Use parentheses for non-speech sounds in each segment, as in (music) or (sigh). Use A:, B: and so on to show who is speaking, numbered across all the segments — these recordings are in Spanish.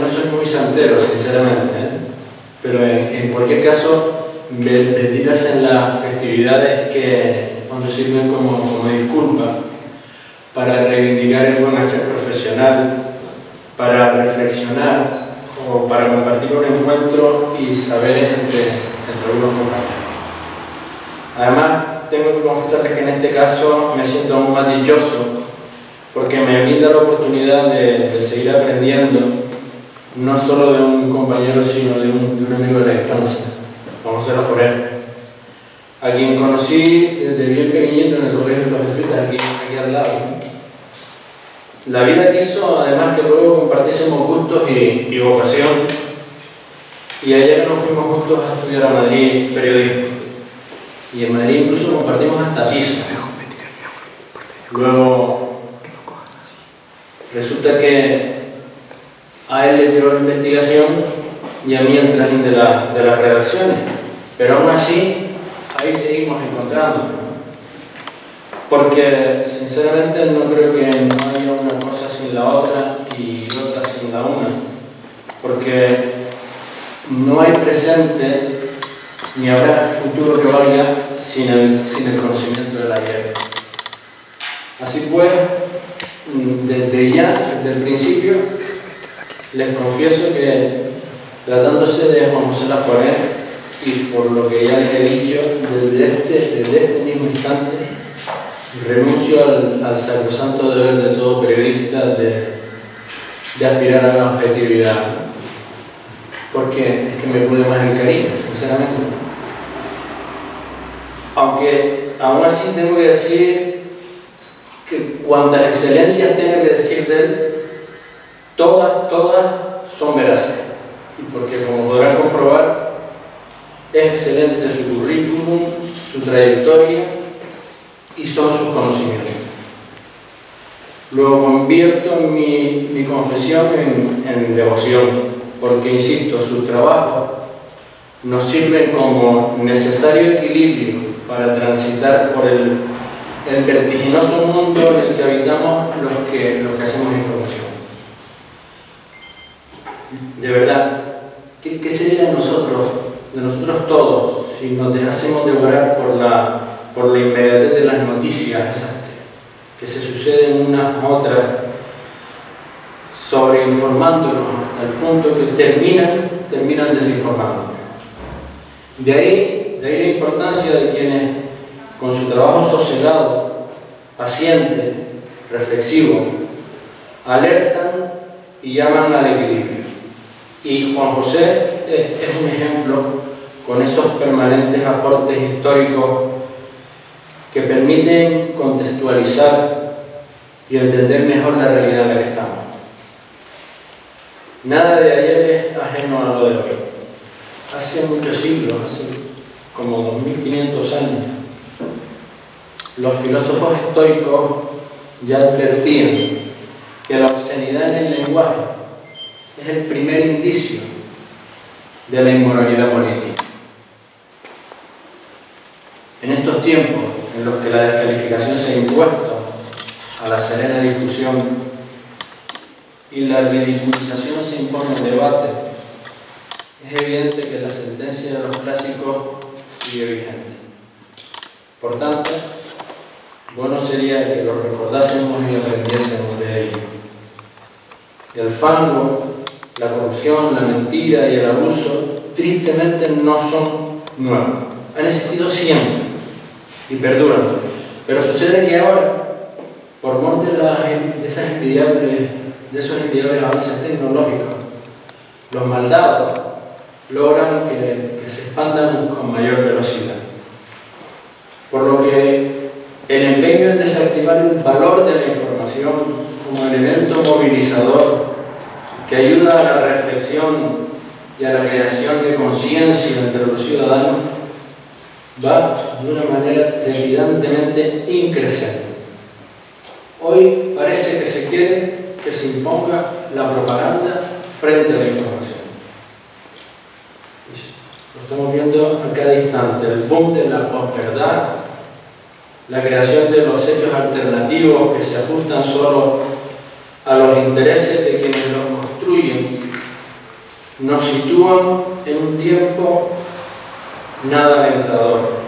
A: no, soy muy santero, sinceramente, ¿eh? pero en, cualquier caso, benditas en las festividades que cuando sirven como, como disculpa para reivindicar el buen hacer profesional, para reflexionar o para compartir un encuentro y saberes entre, entre unos compañeros. Además, tengo que confesarles que en este caso me siento aún más dichoso porque me brinda la oportunidad de, seguir aprendiendo solo de un compañero sino de un, amigo de la infancia, como será Forel, a quien conocí desde bien pequeñito en el colegio de los jesuitas aquí, aquí al lado. La vida quiso además que luego compartiésemos gustos y, y vocación y ayer nos fuimos juntos a estudiar a Madrid periodismo y en Madrid incluso compartimos hasta piso. Luego, resulta que a él le tiró la investigación y a mí el trajín de, la, de las redacciones. Pero aún así, ahí seguimos encontrando. Porque sinceramente no creo que no haya una cosa sin la otra y otra sin la una. Porque no hay presente ni habrá futuro que valga sin el, sin el conocimiento del. Así pues, desde ya, desde el principio, les confieso que tratándose de Juan José Laforet y por lo que ya les he dicho, desde este, desde este mismo instante renuncio al, al sacrosanto deber de todo periodista de, de aspirar a la objetividad, porque es que me pude más el cariño, sinceramente. Aunque aún así tengo que decir que cuantas excelencias tenga que decir de él, todas, todas son veraces. Y porque como podrán comprobar, es excelente su currículum, su trayectoria y son sus conocimientos. Luego convierto mi, mi confesión en, en devoción, porque insisto, su trabajo nos sirve como necesario equilibrio para transitar por el, el, vertiginoso mundo en el que habitamos los que, los que hacemos información. De verdad, ¿qué, sería de nosotros, de nosotros todos, si nos dejásemos devorar por la, por la inmediatez de las noticias que, se suceden unas a otras, sobreinformándonos hasta el punto que terminan, terminan desinformándonos? De ahí de ahí la importancia de quienes, con su trabajo sosegado, paciente, reflexivo, alertan y llaman al equilibrio. Y Juan José es, un ejemplo con esos permanentes aportes históricos que permiten contextualizar y entender mejor la realidad en la que estamos. Nada de ayer es ajeno a lo de hoy. Hace muchos siglos, hace como 2500 años, los filósofos estoicos ya advertían que la obscenidad en el lenguaje es el primer indicio de la inmoralidad política. En estos tiempos en los que la descalificación se ha impuesto a la serena discusión y la ridiculización se impone al debate, es evidente que la sentencia de los clásicos vigente. Por tanto, bueno sería que lo recordásemos y aprendiésemos de ello. El fango, la corrupción, la mentira y el abuso tristemente no son nuevos. Han existido siempre y perduran. Pero sucede que ahora, por mor de, de, esas de esos envidiables avances tecnológicos, los maldados logran que, se expandan con mayor velocidad. Por lo que el empeño en desactivar el valor de la información como elemento movilizador que ayuda a la reflexión y a la creación de conciencia entre los ciudadanos va de una manera trepidantemente increciente. Hoy parece que se quiere que se imponga la propaganda frente a la información estamos viendo a cada instante, el boom de la posverdad, la creación de los hechos alternativos que se ajustan solo a los intereses de quienes nos sitúan en un tiempo nada alentador.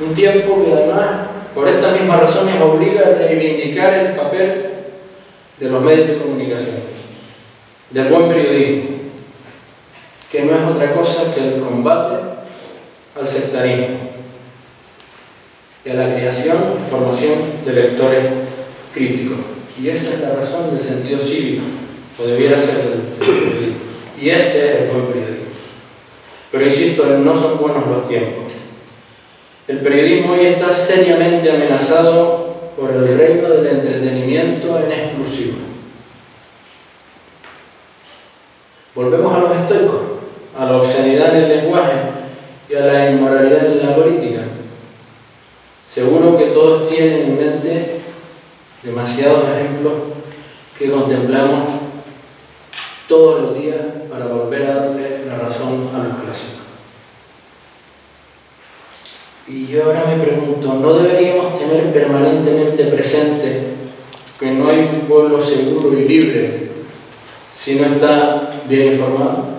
A: Un tiempo que además, por estas mismas razones, obliga a reivindicar el papel de los medios de comunicación, del buen periodismo, que no es otra cosa que el combate al sectarismo y a la creación y formación de lectores críticos. Y esa es la razón del sentido cívico, o debiera ser el periodismo. Y ese es el buen periodismo. Pero insisto, no son buenos los tiempos. El periodismo hoy está seriamente amenazado por el reino del entretenimiento en exclusivo. Volvemos a los estoicos, a la obscenidad en el lenguaje y a la inmoralidad en la política. Seguro que todos tienen en mente demasiados ejemplos que contemplamos todos los días para volver a darle la razón a los clásicos. Y yo ahora me pregunto, ¿no deberíamos tener permanentemente presente que no hay un pueblo seguro y libre si no está bien informado?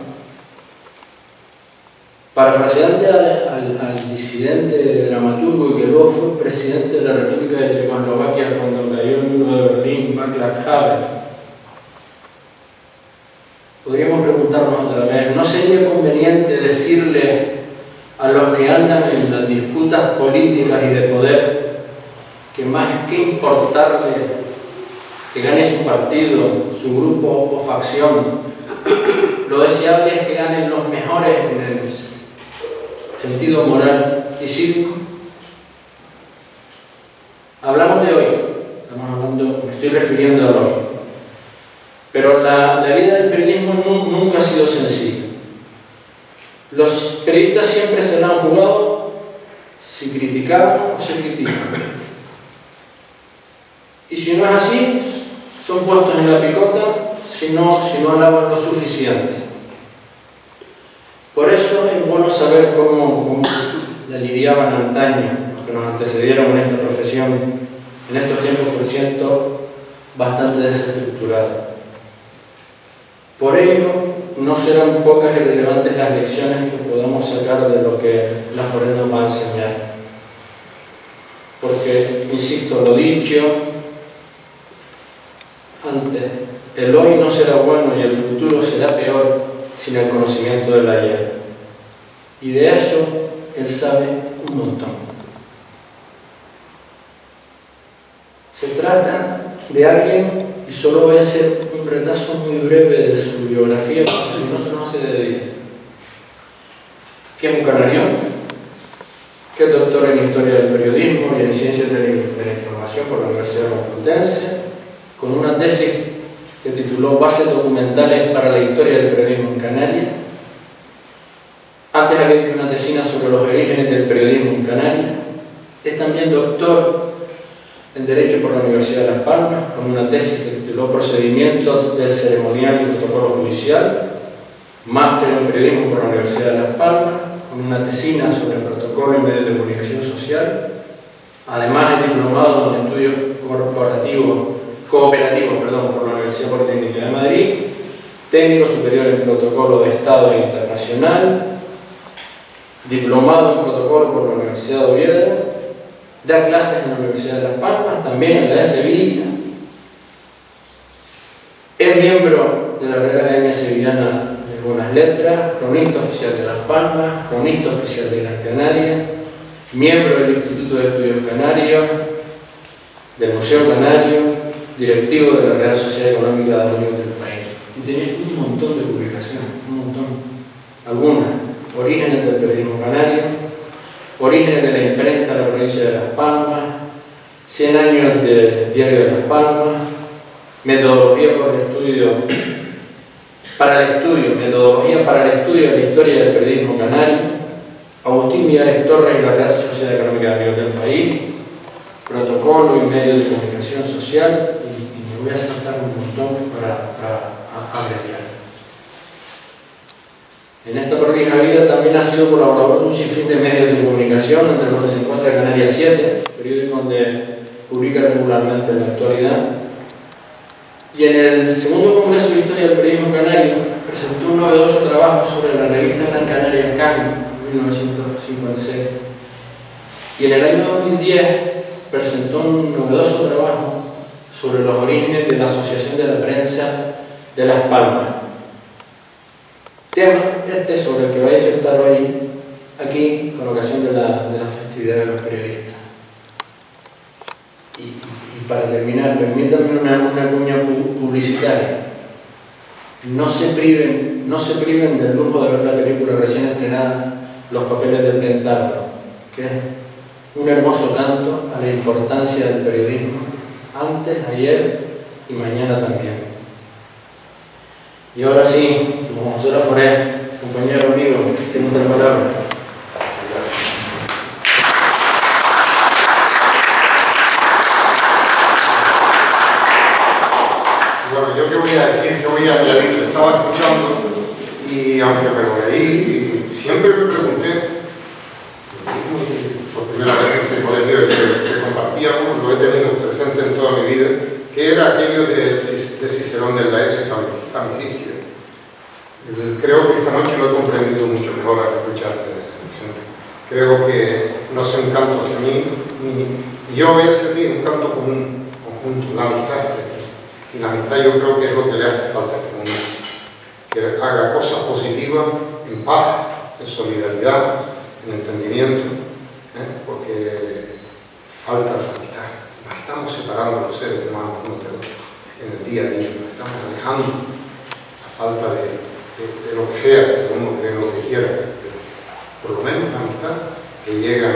A: Parafraseando al, al, disidente dramaturgo que luego fue presidente de la República de Checoslovaquia cuando cayó el muro de Berlín, Václav Havel, podríamos preguntarnos otra vez, ¿no sería conveniente decirle a los que andan en las disputas políticas y de poder que más que importarle que gane su partido, su grupo o facción, lo deseable es que ganen los mejores en el sentido moral y cívico. Hablamos de hoy, estamos hablando, me estoy refiriendo a hoy. Pero la, la vida del periodismo nunca ha sido sencilla. Los periodistas siempre se la han jugado si criticaban o se critican. Y si no es así, son puestos en la picota si no, si no alaban lo suficiente. Por eso es bueno saber cómo, cómo la lidiaban antaño los que nos antecedieron en esta profesión, en estos tiempos, por cierto, bastante desestructurados. Por ello, no serán pocas y relevantes las lecciones que podamos sacar de lo que la nos va a enseñar. Porque, insisto, lo dicho antes, el hoy no será bueno y el futuro será peor sin el conocimiento del ayer. Y de eso él sabe un montón. Se trata de alguien, y solo voy a hacer un retazo muy breve de su biografía, porque si no se nos hace de día. Que es un canario, que es doctor en Historia del Periodismo y en Ciencias de la Información por la Universidad Complutense, con una tesis que tituló Bases documentales para la historia del periodismo en Canarias. Antes había hecho una tesina sobre los orígenes del periodismo en Canarias. Es también doctor en Derecho por la Universidad de Las Palmas, con una tesis que tituló Procedimientos del Ceremonial y Protocolo Judicial, máster en Periodismo por la Universidad de Las Palmas, con una tesina sobre el protocolo y medios de comunicación social. Además, es diplomado en estudios corporativos, cooperativos perdón, por la Universidad Politécnica de Madrid, técnico superior en protocolo de Estado Internacional, diplomado en protocolo por la Universidad de Oviedo, da clases en la Universidad de Las Palmas, también en la de Sevilla. Es miembro de la Real Academia Sevillana de Buenas Letras, cronista oficial de Las Palmas, cronista oficial de Gran Canaria, miembro del Instituto de Estudios Canarios, del Museo Canario, directivo de la Real Sociedad Económica de la Unión del país. Y tiene un montón de publicaciones, un montón. Algunas, orígenes del periodismo canario, orígenes de la imprenta en la provincia de Las Palmas, 100 años de Diario de Las Palmas, metodología por el estudio, para el estudio, metodología para el estudio de la historia del periodismo canario, Agustín Millares Torres y la Real Sociedad Económica de del país, protocolo y medios de comunicación social, y, y me voy a saltar un montón para, para abreviar. En esta prolija vida también ha sido colaborador de un sinfín de medios de comunicación, entre los que se encuentra Canarias 7, periódico donde publica regularmente en la actualidad. Y en el segundo Congreso de Historia del Periodismo Canario presentó un novedoso trabajo sobre la revista Gran Canaria CAN, en 1956. Y en el año 2010 presentó un novedoso trabajo sobre los orígenes de la Asociación de la Prensa de Las Palmas. Tema este sobre el que vais a estar hoy aquí con ocasión de la, de la festividad de los periodistas. Y, para terminar, permítanme una, una cuña publicitaria. No se, priven, no se priven del lujo de ver la película recién estrenada Los papeles del Pentágono, que es un hermoso canto a la importancia del periodismo, antes, ayer y mañana también. Y ahora sí, como José Foré, compañero amigo, tengo otra palabra.
B: Bueno, yo qué voy a decir, qué voy a añadir, estaba escuchando y aunque me lo leí, siempre me pregunté por primera vez en ese colegio que, que compartíamos, lo he tenido presente en toda mi vida, que era aquello de, de Cicerón del Laeso y Amicicia. Creo que esta noche lo he comprendido mucho mejor al escucharte, Vicente. Creo que no son cantos a mí, ni yo voy hacia ti un canto común, conjunto, la amistad está aquí. Y la amistad yo creo que es lo que le hace falta a este mundo. Que haga cosas positivas, en paz, en solidaridad, en entendimiento, ¿eh? porque falta la amistad. Nos estamos separando los seres humanos unos de otros en el día a día, nos estamos alejando la falta de, de, de lo que sea, que uno cree lo que quiera, pero por lo menos la amistad que llega,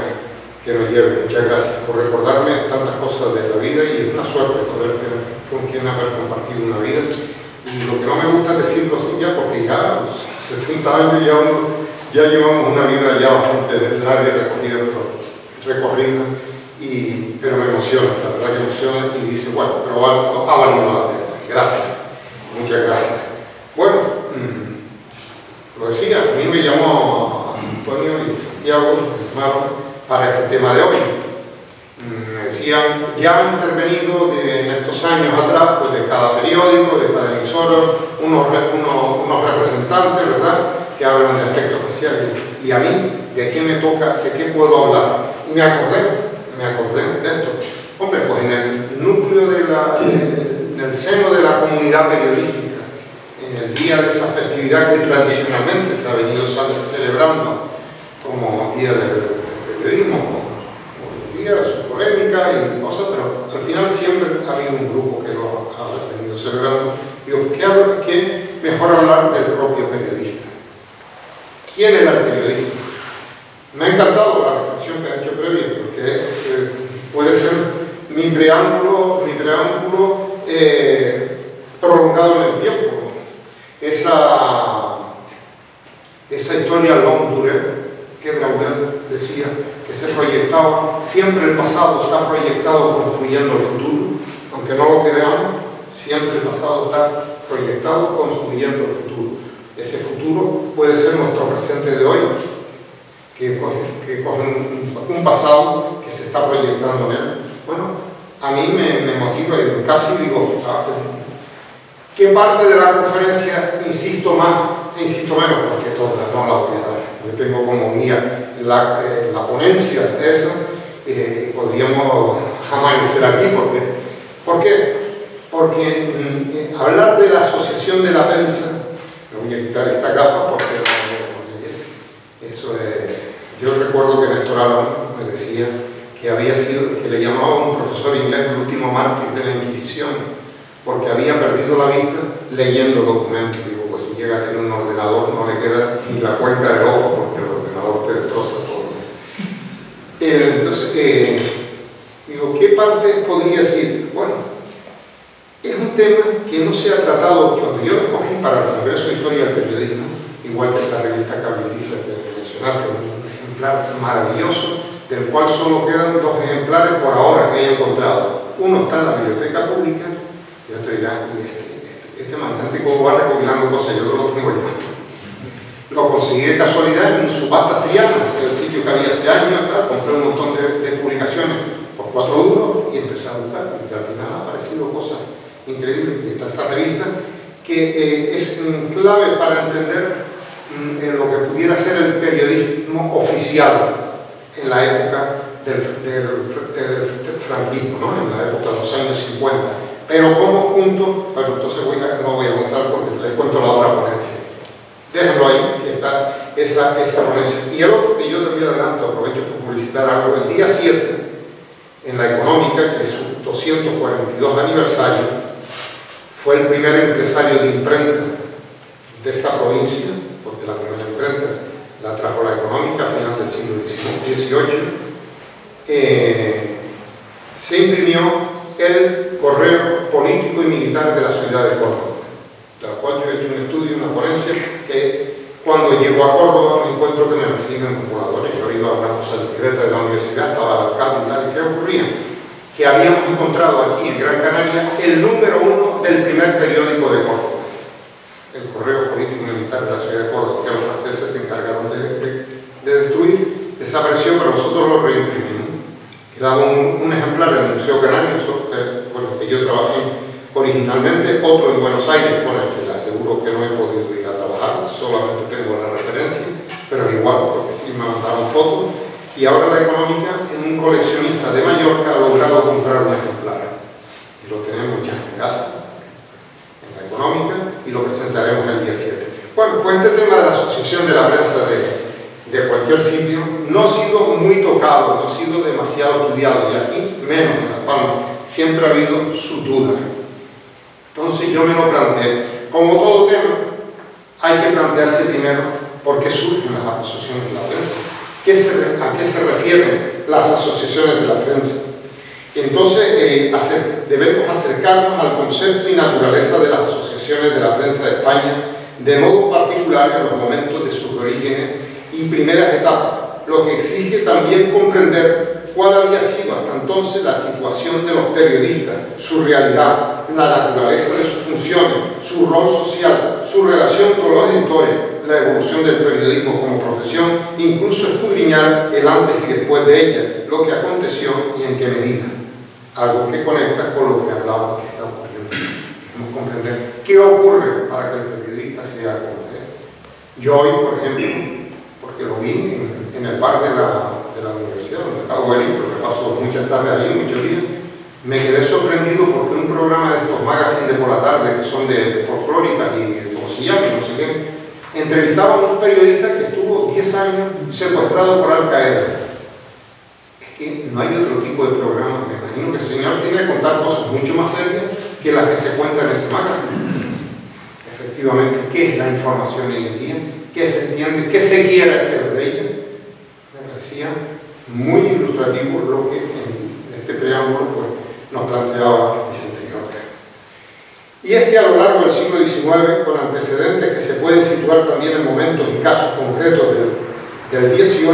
B: que nos lleve. Muchas gracias por recordarme tantas cosas de la vida y es una suerte poder tener con quien haber compartido una vida. Y lo que no me gusta es decirlo así ya, porque ya a los 60 años ya uno ya llevamos una vida ya bastante larga y recorrida, recorrida y, pero me emociona, la verdad que emociona y dice, bueno, pero ha, ha valido la pena. Gracias, muchas gracias. Bueno, mmm, lo decía, a mí me llamó Antonio y Para este tema de hoy. Me decían, ya han intervenido de, en estos años atrás, pues de cada periódico, de cada emisora, unos, unos, unos representantes, ¿verdad?, que hablan de aspectos especiales. Y a mí, ¿de qué me toca, de qué puedo hablar? Y me acordé, me acordé de esto. Hombre, pues en el núcleo de la, en el seno de la comunidad periodística, en el día de esa festividad que tradicionalmente se ha venido celebrando como Día del Periodismo, como el día, su polémica y cosas, pero al final siempre ha habido un grupo que lo ha venido celebrando. Digo, ¿qué, qué mejor hablar del propio periodista? ¿Quién era el periodista? Me ha encantado la reflexión que ha hecho previa, porque eh, puede ser mi preámbulo, mi preámbulo eh, prolongado en el tiempo. Esa, esa historia long durée que Braudel decía, que se proyectaba, siempre el pasado está proyectado construyendo el futuro, aunque no lo creamos, siempre el pasado está proyectado construyendo el futuro. Ese futuro puede ser nuestro presente de hoy, que coge, un, un, pasado que se está proyectando en él. Bueno, a mí me, me motiva y casi digo, ¿qué parte de la conferencia insisto más e insisto menos? Porque todas no la voy a dar. Yo tengo como guía la, eh, ponencia esa, eh, podríamos amanecer aquí. Porque, ¿Por qué? Porque eh, hablar de la asociación de la prensa me voy a quitar esta gafa porque eso es... Yo recuerdo que Néstor Álvaro me decía que había sido, que le llamaba un profesor inglés el último mártir de la Inquisición, porque había perdido la vista leyendo documentos. Llega a tener un ordenador no le queda ni la cuenca del ojo porque el ordenador te destroza todo. Entonces, eh, digo, ¿qué parte podría decir? Bueno, es un tema que no se ha tratado, cuando yo lo escogí para el Congreso de Historia del Periodismo, igual que esa revista cabildiza que mencionaste, un ejemplar maravilloso, del cual solo quedan dos ejemplares por ahora que he encontrado. Uno está en la biblioteca pública y otro dirá, y este, este, cómo va recopilando cosas, yo no lo tengo ya. lo conseguí de casualidad en subastas trianas, el sitio que había hace años, compré un montón de, publicaciones por cuatro duros y empecé a buscar, y al final han aparecido cosas increíbles. Y está esa revista que eh, es clave para entender mm, en lo que pudiera ser el periodismo oficial en la época del, franquismo, ¿no? en la época de los años 50. Pero como junto, bueno, entonces voy no voy a contar porque les cuento la otra ponencia. Déjenlo ahí, que está esa, esa ponencia. Y el otro que yo también adelanto, aprovecho para publicitar algo, el día 7, en la económica, que es su 242 aniversario, fue el primer empresario de imprenta de esta provincia, porque la primera imprenta la trajo la económica a final del siglo XVIII. Eh, se imprimió el correo político y militar de la ciudad de Córdoba, de la cual yo he hecho un estudio, una ponencia, que cuando llego a Córdoba me encuentro que me reciben como pobladores. Yo iba a una cosa secreta de la universidad, estaba el alcalde y tal, ¿qué ocurría? que habíamos encontrado aquí en Gran Canaria el número uno del primer periódico de Córdoba, el Correo Político y Militar de la ciudad de Córdoba, que los franceses se encargaron de, destruir, desapareció, pero nosotros lo reimprimimos. Quedaba un, ejemplar en el Museo Canario, con el que yo trabajé originalmente, otro en Buenos Aires, con el que le aseguro que no he podido ir a trabajar, solamente tengo la referencia, pero igual, porque sí me mandaron fotos y ahora la económica, en un coleccionista de Mallorca, ha logrado comprar un ejemplar. Y lo tenemos ya en casa, en la económica, y lo presentaremos el día 7. Bueno, pues este tema de la asociación de la prensa de, de cualquier sitio no ha sido muy tocado, no ha sido demasiado estudiado, y aquí menos en Las Palmas, siempre ha habido su duda. Entonces yo me lo planteé. Como todo tema, hay que plantearse primero por qué surgen las asociaciones de la prensa a qué se refieren las asociaciones de la prensa. Entonces eh, debemos acercarnos al concepto y naturaleza de las asociaciones de la prensa de España, de modo particular en los momentos de sus orígenes y primeras etapas, lo que exige también comprender cuál había sido hasta entonces la situación de los periodistas, su realidad, la naturaleza de sus funciones, su rol social, su relación con los editores, la evolución del periodismo como profesión, incluso escudriñar el antes y después de ella, lo que aconteció y en qué medida. Algo que conecta con lo que hablaba que está ocurriendo. Debemos comprender qué ocurre para que el periodista sea como es. Yo hoy, por ejemplo, porque lo vi en, el bar de la, de la universidad, donde de ir, porque paso muchas tardes allí, muchos días, me quedé sorprendido porque un programa de estos magazines de por la tarde, que son de folclórica y como se llama, no sé qué, entrevistaba a un periodista que estuvo 10 años secuestrado por Al Qaeda. Es que no hay otro tipo de programa. Me imagino que el señor tiene que contar cosas mucho más serias que las que se cuentan en ese magazine. Efectivamente, ¿qué es la información hoy en día? ¿Qué se entiende? ¿Qué se quiere hacer de ella? Muy ilustrativo lo que en este preámbulo pues, nos planteaba y es que a lo largo del siglo XIX, con antecedentes que se pueden situar también en momentos y casos concretos del, del XVIII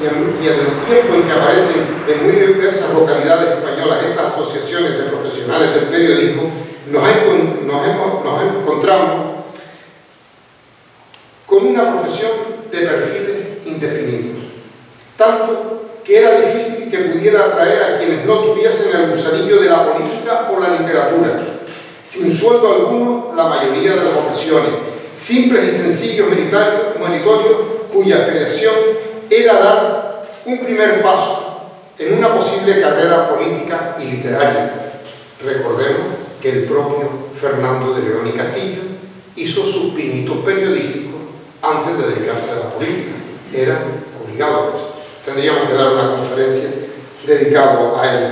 B: y en, el tiempo en que aparecen en muy diversas localidades españolas estas asociaciones de profesionales del periodismo, nos, encontramos con una profesión de perfiles indefinidos. Tanto que era difícil que pudiera atraer a quienes no tuviesen el gusanillo de la política o la literatura, sin sueldo alguno la mayoría de las ocasiones, simples y sencillos meritorios cuya creación era dar un primer paso en una posible carrera política y literaria. Recordemos que el propio Fernando de León y Castillo hizo sus pinitos periodísticos antes de dedicarse a la política. Era obligado. Tendríamos que dar una conferencia dedicada a ello.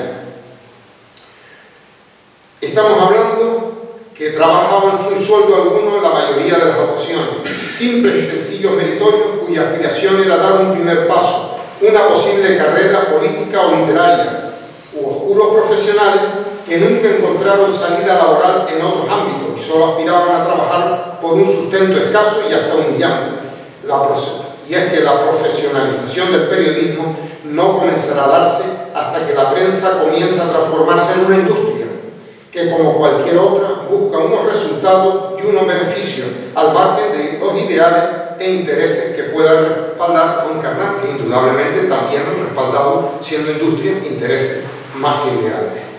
B: Estamos hablando que trabajaban sin sueldo alguno en la mayoría de las ocasiones, simples y sencillos meritorios cuya aspiración era dar un primer paso, una posible carrera política o literaria, u oscuros profesionales que nunca encontraron salida laboral en otros ámbitos y solo aspiraban a trabajar por un sustento escaso y hasta humillante. La y es que la profesionalización del periodismo no comenzará a darse hasta que la prensa comience a transformarse en una industria que como cualquier otra busca unos resultados y unos beneficios al margen de los ideales e intereses que pueda respaldar o encarnar, que indudablemente también han respaldado, siendo industria, intereses más que ideales.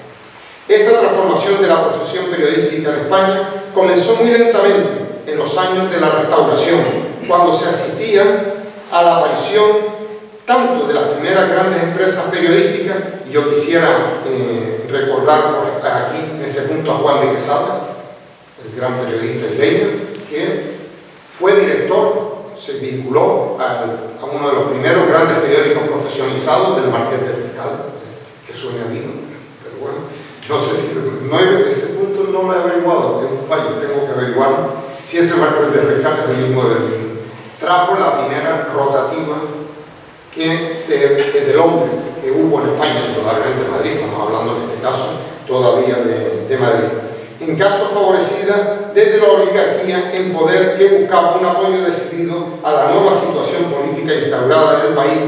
B: Esta transformación de la profesión periodística en España comenzó muy lentamente en los años de la restauración, cuando se asistía a la aparición tanto de las primeras grandes empresas periodísticas, y yo quisiera eh, recordar aquí en este punto a Juan de Quesada, el gran periodista isleño, que fue director, se vinculó a, uno de los primeros grandes periódicos profesionalizados del Marqués del Pescado, que suena a pero bueno, no sé si no ese punto no lo he averiguado, tengo un fallo, tengo que averiguar si ese Marqués del Pescado es el mismo del vino. Trajo la primera rotativa que, se, del hombre que hubo en España, indudablemente en Madrid, estamos hablando en este caso todavía de, de Madrid. En caso favorecida desde la oligarquía en poder que buscaba un apoyo decidido a la nueva situación política instaurada en el país,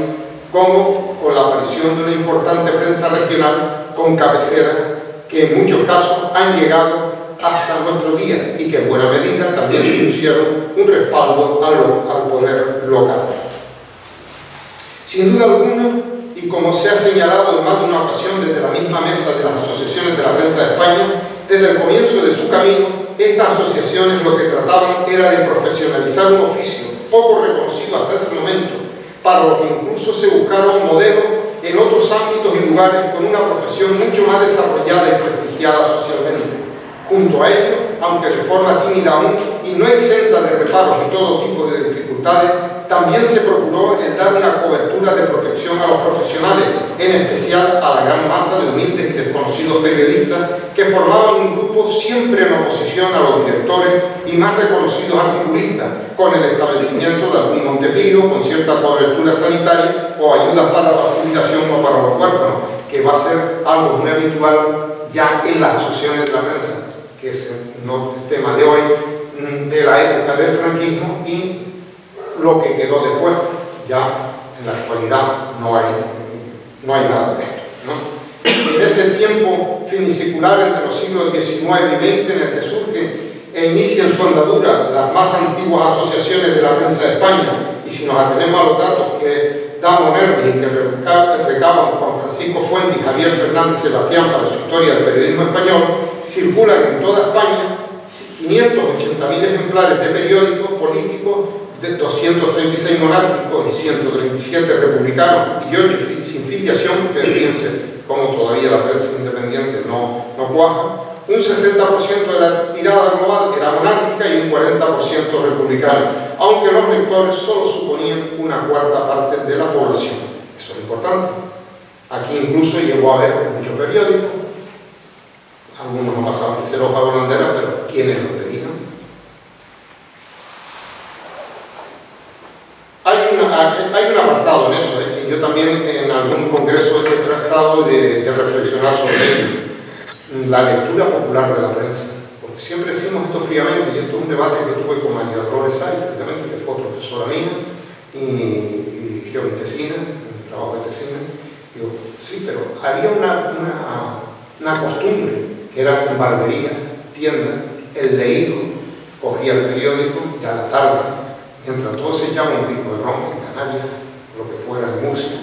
B: como con la aparición de una importante prensa regional con cabecera que en muchos casos han llegado hasta nuestro día y que en buena medida también supusieron un respaldo al, al poder local. Sin duda alguna, y como se ha señalado en más de una ocasión desde la misma mesa de las asociaciones de la prensa de España, desde el comienzo de su camino, estas asociaciones lo que trataban era de profesionalizar un oficio poco reconocido hasta ese momento, para lo que incluso se buscaron modelos en otros ámbitos y lugares con una profesión mucho más desarrollada y prestigiada socialmente. Junto a ello, aunque de forma tímida aún y no exenta de reparos y todo tipo de dificultades, también se procuró dar una cobertura de protección a los profesionales, en especial a la gran masa de humildes y desconocidos periodistas que formaban un grupo siempre en oposición a los directores y más reconocidos articulistas, con el establecimiento de algún Montepío, con cierta cobertura sanitaria o ayudas para la jubilación o para los huérfanos, que va a ser algo muy habitual ya en las asociaciones de la prensa, que es el tema de hoy, mm, de la época del franquismo y lo que quedó después, ya en la actualidad no hay, no hay nada de esto. En ese tiempo finisecular entre los siglos XIX y XX en el que surge e inician su andadura las más antiguas asociaciones de la prensa de España, y si nos atenemos a los datos que da Monervi y que recaban Juan Francisco Fuente y Javier Fernández Sebastián para su historia del periodismo español, circulan en toda España 580.000 ejemplares de periódicos políticos 236 monárquicos y 137 republicanos y 8 sin filiación, pero fíjense como todavía la prensa independiente no, no cuaja, un 60% de la tirada global era monárquica y un 40% republicano, aunque los lectores solo suponían una cuarta parte de la población. Eso es importante. Aquí incluso llegó a haber muchos periódicos, algunos no pasaban de ser hoja volandera, pero ¿quiénes los leían? Hay, un apartado en eso, ¿eh? y yo también en algún congreso he tratado de, reflexionar sobre ello. La lectura popular de la prensa. Porque siempre decimos esto fríamente, y esto es un debate que tuve con María Dolores Ay, que fue profesora mía, y, dirigió mi tesina, mi trabajo de tesina. Digo, sí, pero había una, una, costumbre, que era en barbería, tienda, el leído, cogía el periódico y a la tarde mientras todos se echaban un pico de ron en Canarias, lo que fuera en Murcia,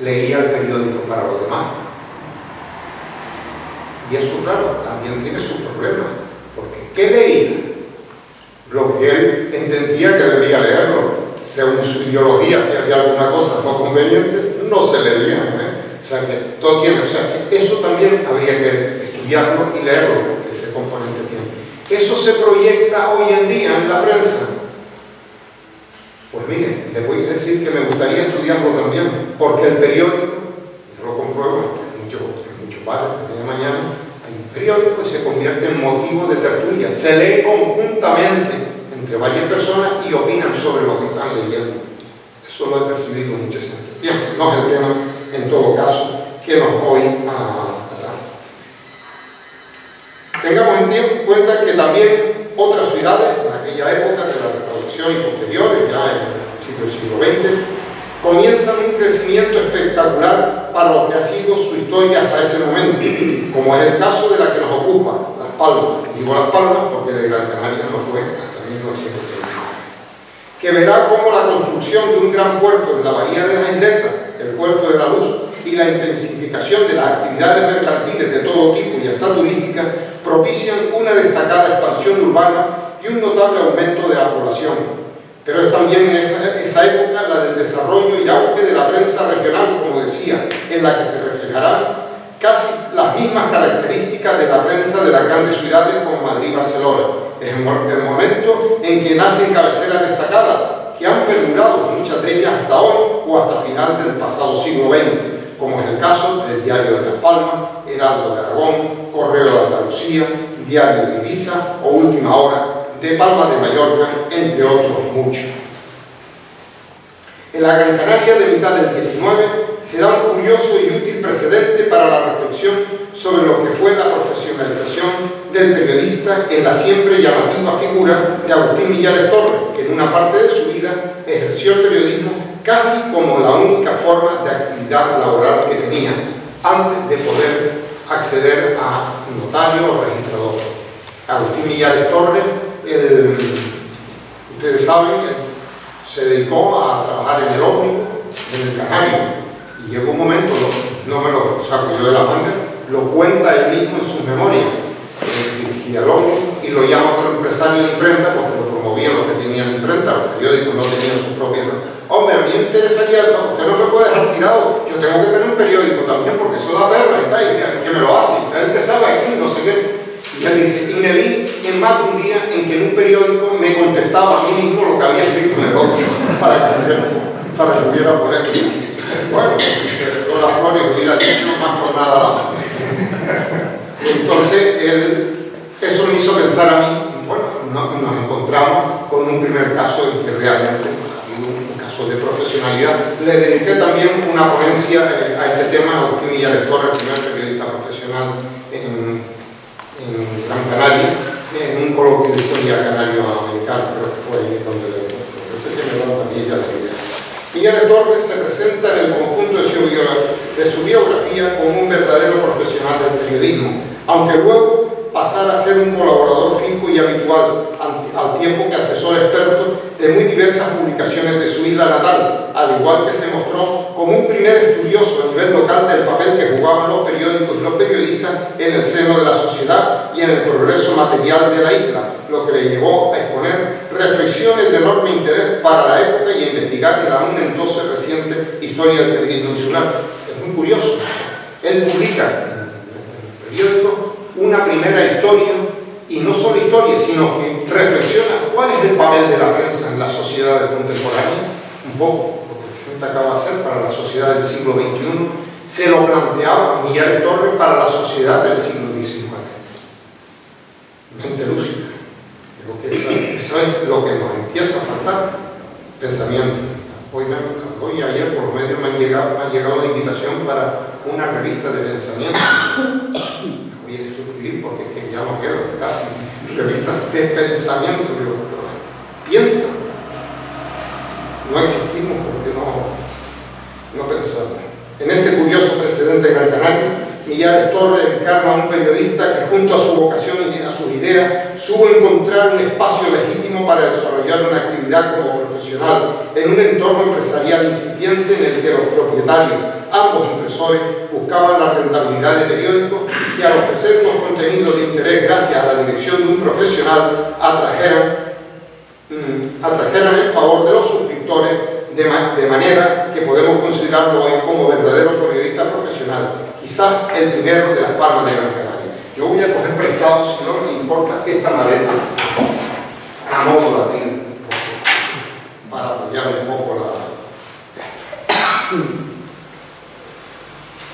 B: leía el periódico para los demás. Y eso, claro, también tiene sus problemas, porque ¿qué leía? Lo que él entendía que debía leerlo, según su ideología, si había alguna cosa no conveniente, no se leía. ¿eh? O sea que todo tiene, o sea que eso también habría que estudiarlo y leerlo, ese componente tiene. Eso se proyecta hoy en día en la prensa pues mire, le voy a decir que me gustaría estudiarlo también, porque el periódico, yo lo compruebo en muchos, en muchos bares, de mañana, hay un periódico que se convierte en motivo de tertulia, se lee conjuntamente entre varias personas y opinan sobre lo que están leyendo. Eso lo he percibido en muchas gente. Bien, no es el tema, en todo caso, que nos voy a Tengamos en cuenta que también otras ciudades, en aquella época de la Revolución y en el siglo XX, comienzan un crecimiento espectacular para lo que ha sido su historia hasta ese momento, como es el caso de la que nos ocupa, Las Palmas. Digo Las Palmas porque de Gran Canaria no fue hasta 1939. que verá cómo la construcción de un gran puerto en la Bahía de las Isletas, el puerto de la Luz, y la intensificación de las actividades mercantiles de todo tipo y hasta turísticas propician una destacada expansión urbana y un notable aumento de la población. Pero es también en esa, época la del desarrollo y auge de la prensa regional, como decía, en la que se reflejarán casi las mismas características de la prensa de las grandes ciudades como Madrid y Barcelona. Es el momento en que nacen cabeceras destacadas, que han perdurado muchas de ellas hasta hoy o hasta final del pasado siglo XX, como es el caso del Diario de Las Palmas, Heraldo de Aragón, Correo de Andalucía, Diario de Ibiza o Última Hora de Palma de Mallorca, entre otros muchos. En la Gran Canaria de mitad del 19 se da un curioso y útil precedente para la reflexión sobre lo que fue la profesionalización del periodista en la siempre llamativa figura de Agustín Millares Torres, que en una parte de su vida ejerció el periodismo casi como la única forma de actividad laboral que tenía, antes de poder acceder a notario o registrador. Agustín Millares Torres, ustedes saben, se dedicó a trabajar en el ómnibus, en el Canario, y llegó un momento, no, me lo saco yo de la manga, lo cuenta él mismo en sus memorias, dirigía el ómnibus y lo llama otro empresario de imprenta porque lo promovía los que tenían imprenta, los periódicos no tenían su propia Hombre, a mí me interesaría, no, usted no me puede dejar tirado, yo tengo que tener un periódico también porque eso da perra, está ahí, que me lo hace, usted que sabe aquí, no sé qué. Y dice, y me vi en más de un día en que en un periódico me contestaba a mí mismo lo que había escrito en el otro, para que hubiera, para que hubiera poner. Bueno, dice, con las flores hubiera dicho más por nada. Entonces, él, eso me hizo pensar a mí, bueno, nos encontramos con un primer caso en que realmente un caso de profesionalidad. Le dediqué también una ponencia eh, a este tema a Agustín Millares Torres, primer periodista profesional en en un coloquio de historia canario-americano, creo que fue ahí donde lo No sé si me dan también ya la idea. Miguel Torres se presenta en el conjunto de su, biografía como un verdadero profesional del periodismo, aunque luego pasar a ser un colaborador fijo y habitual al tiempo que asesor experto de muy diversas publicaciones de su isla natal, al igual que se mostró como un primer estudioso a nivel local del papel que jugaban los periódicos y los periodistas en el seno de la sociedad y en el progreso material de la isla, lo que le llevó a exponer reflexiones de enorme interés para la época y a investigar la aún entonces reciente historia del periodismo insular. Es muy curioso. Él publica en el periódico una primera historia, y no solo historia, sino que reflexiona cuál es el papel de la prensa en las sociedades contemporáneas, un poco lo que Vicente acaba de hacer para la sociedad del siglo XXI, se lo planteaba Millares Torres para la sociedad del siglo XIX. Mente lúcida. Eso, es lo que nos empieza a faltar, pensamiento. Hoy, hoy ayer por menos me, han llegado, me ha llegado la invitación para una revista de pensamiento (coughs) voy a suscribir porque es que ya no quedo casi revistas de pensamiento. piensa. No existimos porque no, no pensamos. En este curioso precedente de Gran Canaria, Millares Torres encarna a un periodista que junto a su vocación y a sus ideas supo encontrar un espacio legítimo para desarrollar una actividad como profesional en un entorno empresarial incipiente en el que los propietarios, ambos impresores, buscaban la rentabilidad de periódicos que al ofrecer unos contenidos de interés gracias a la dirección de un profesional atrajeran, mm, atrajeran el favor de los suscriptores de, manera que podemos considerarlo hoy como verdadero periodista profesional, quizás el primero de las palmas de Gran Canaria. Yo voy a coger prestado, si no me importa, esta maleta a modo latín, para apoyar un poco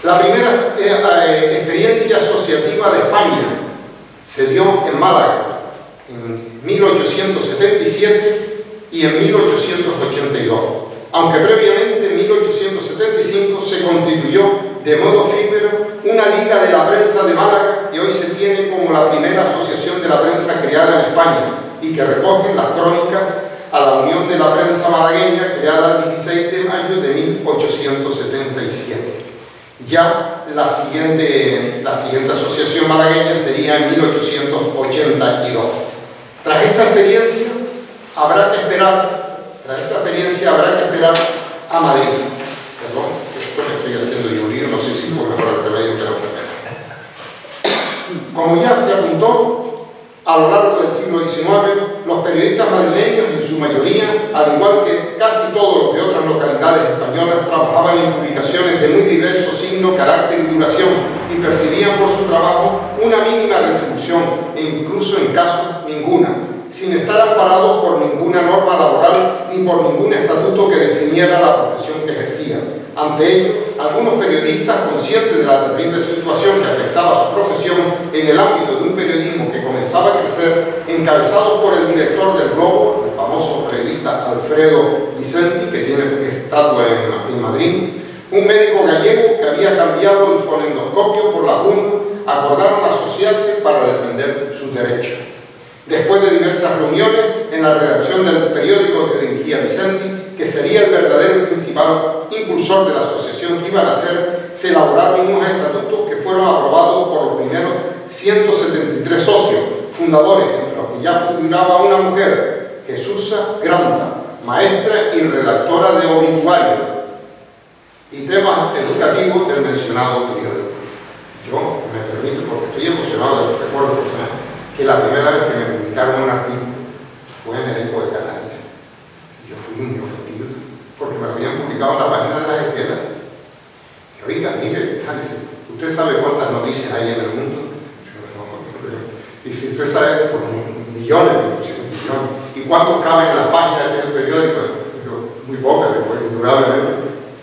B: la... Primera eh, experiencia asociativa de España se dio en Málaga en 1877 y en 1882, aunque previamente en 1875 se constituyó de modo efímero una liga de la prensa de Málaga que hoy se tiene como la primera asociación de la prensa creada en España y que recoge las crónicas a la Unión de la Prensa Malagueña creada el 16 de mayo de 1877. Ya la siguiente, la siguiente asociación malagueña sería en 1882. Tras esa experiencia, habrá que esperar tras esa experiencia habrá que esperar a Madrid. Perdón, esto estoy haciendo yo no sé si fue mejor el remedio que la Como ya se apuntó, a lo largo del siglo XIX, los periodistas madrileños, en su mayoría, al igual que casi todos los de otras localidades españolas, trabajaban en publicaciones de muy diverso signo, carácter y duración y percibían por su trabajo una mínima retribución e incluso en casos ninguna, sin estar amparados por ninguna norma laboral ni por ningún estatuto que definiera la profesión que ejercían. Ante ello, algunos periodistas, conscientes de la terrible situación que afectaba a su profesión en el ámbito de un periodismo comenzaba a crecer, encabezados por el director del Globo, el famoso periodista Alfredo Vicenti, que tiene estatua en, en Madrid, un médico gallego que había cambiado el fonendoscopio por la pluma, acordaron asociarse para defender sus derechos. Después de diversas reuniones en la redacción del periódico que dirigía Vicenti, que sería el verdadero principal impulsor de la asociación que iban a ser, se elaboraron unos estatutos que fueron aprobados por los primeros 173 socios, fundadores, entre los que ya figuraba una mujer, Jesusa Granda, maestra y redactora de obituario y temas educativos del mencionado periodo. Yo me permito, porque estoy emocionado, recuerdo que la primera vez que me publicaron un artículo fue en el Eco de Canarias. Y yo fui muy porque me lo habían publicado en la página de las escuelas. Y oiga, mire, ¿usted sabe cuántas noticias hay en el mundo? Y si usted sabe, pues millones, millones. ¿Y cuántos caben en las páginas del periódico? muy pocas, después, indudablemente.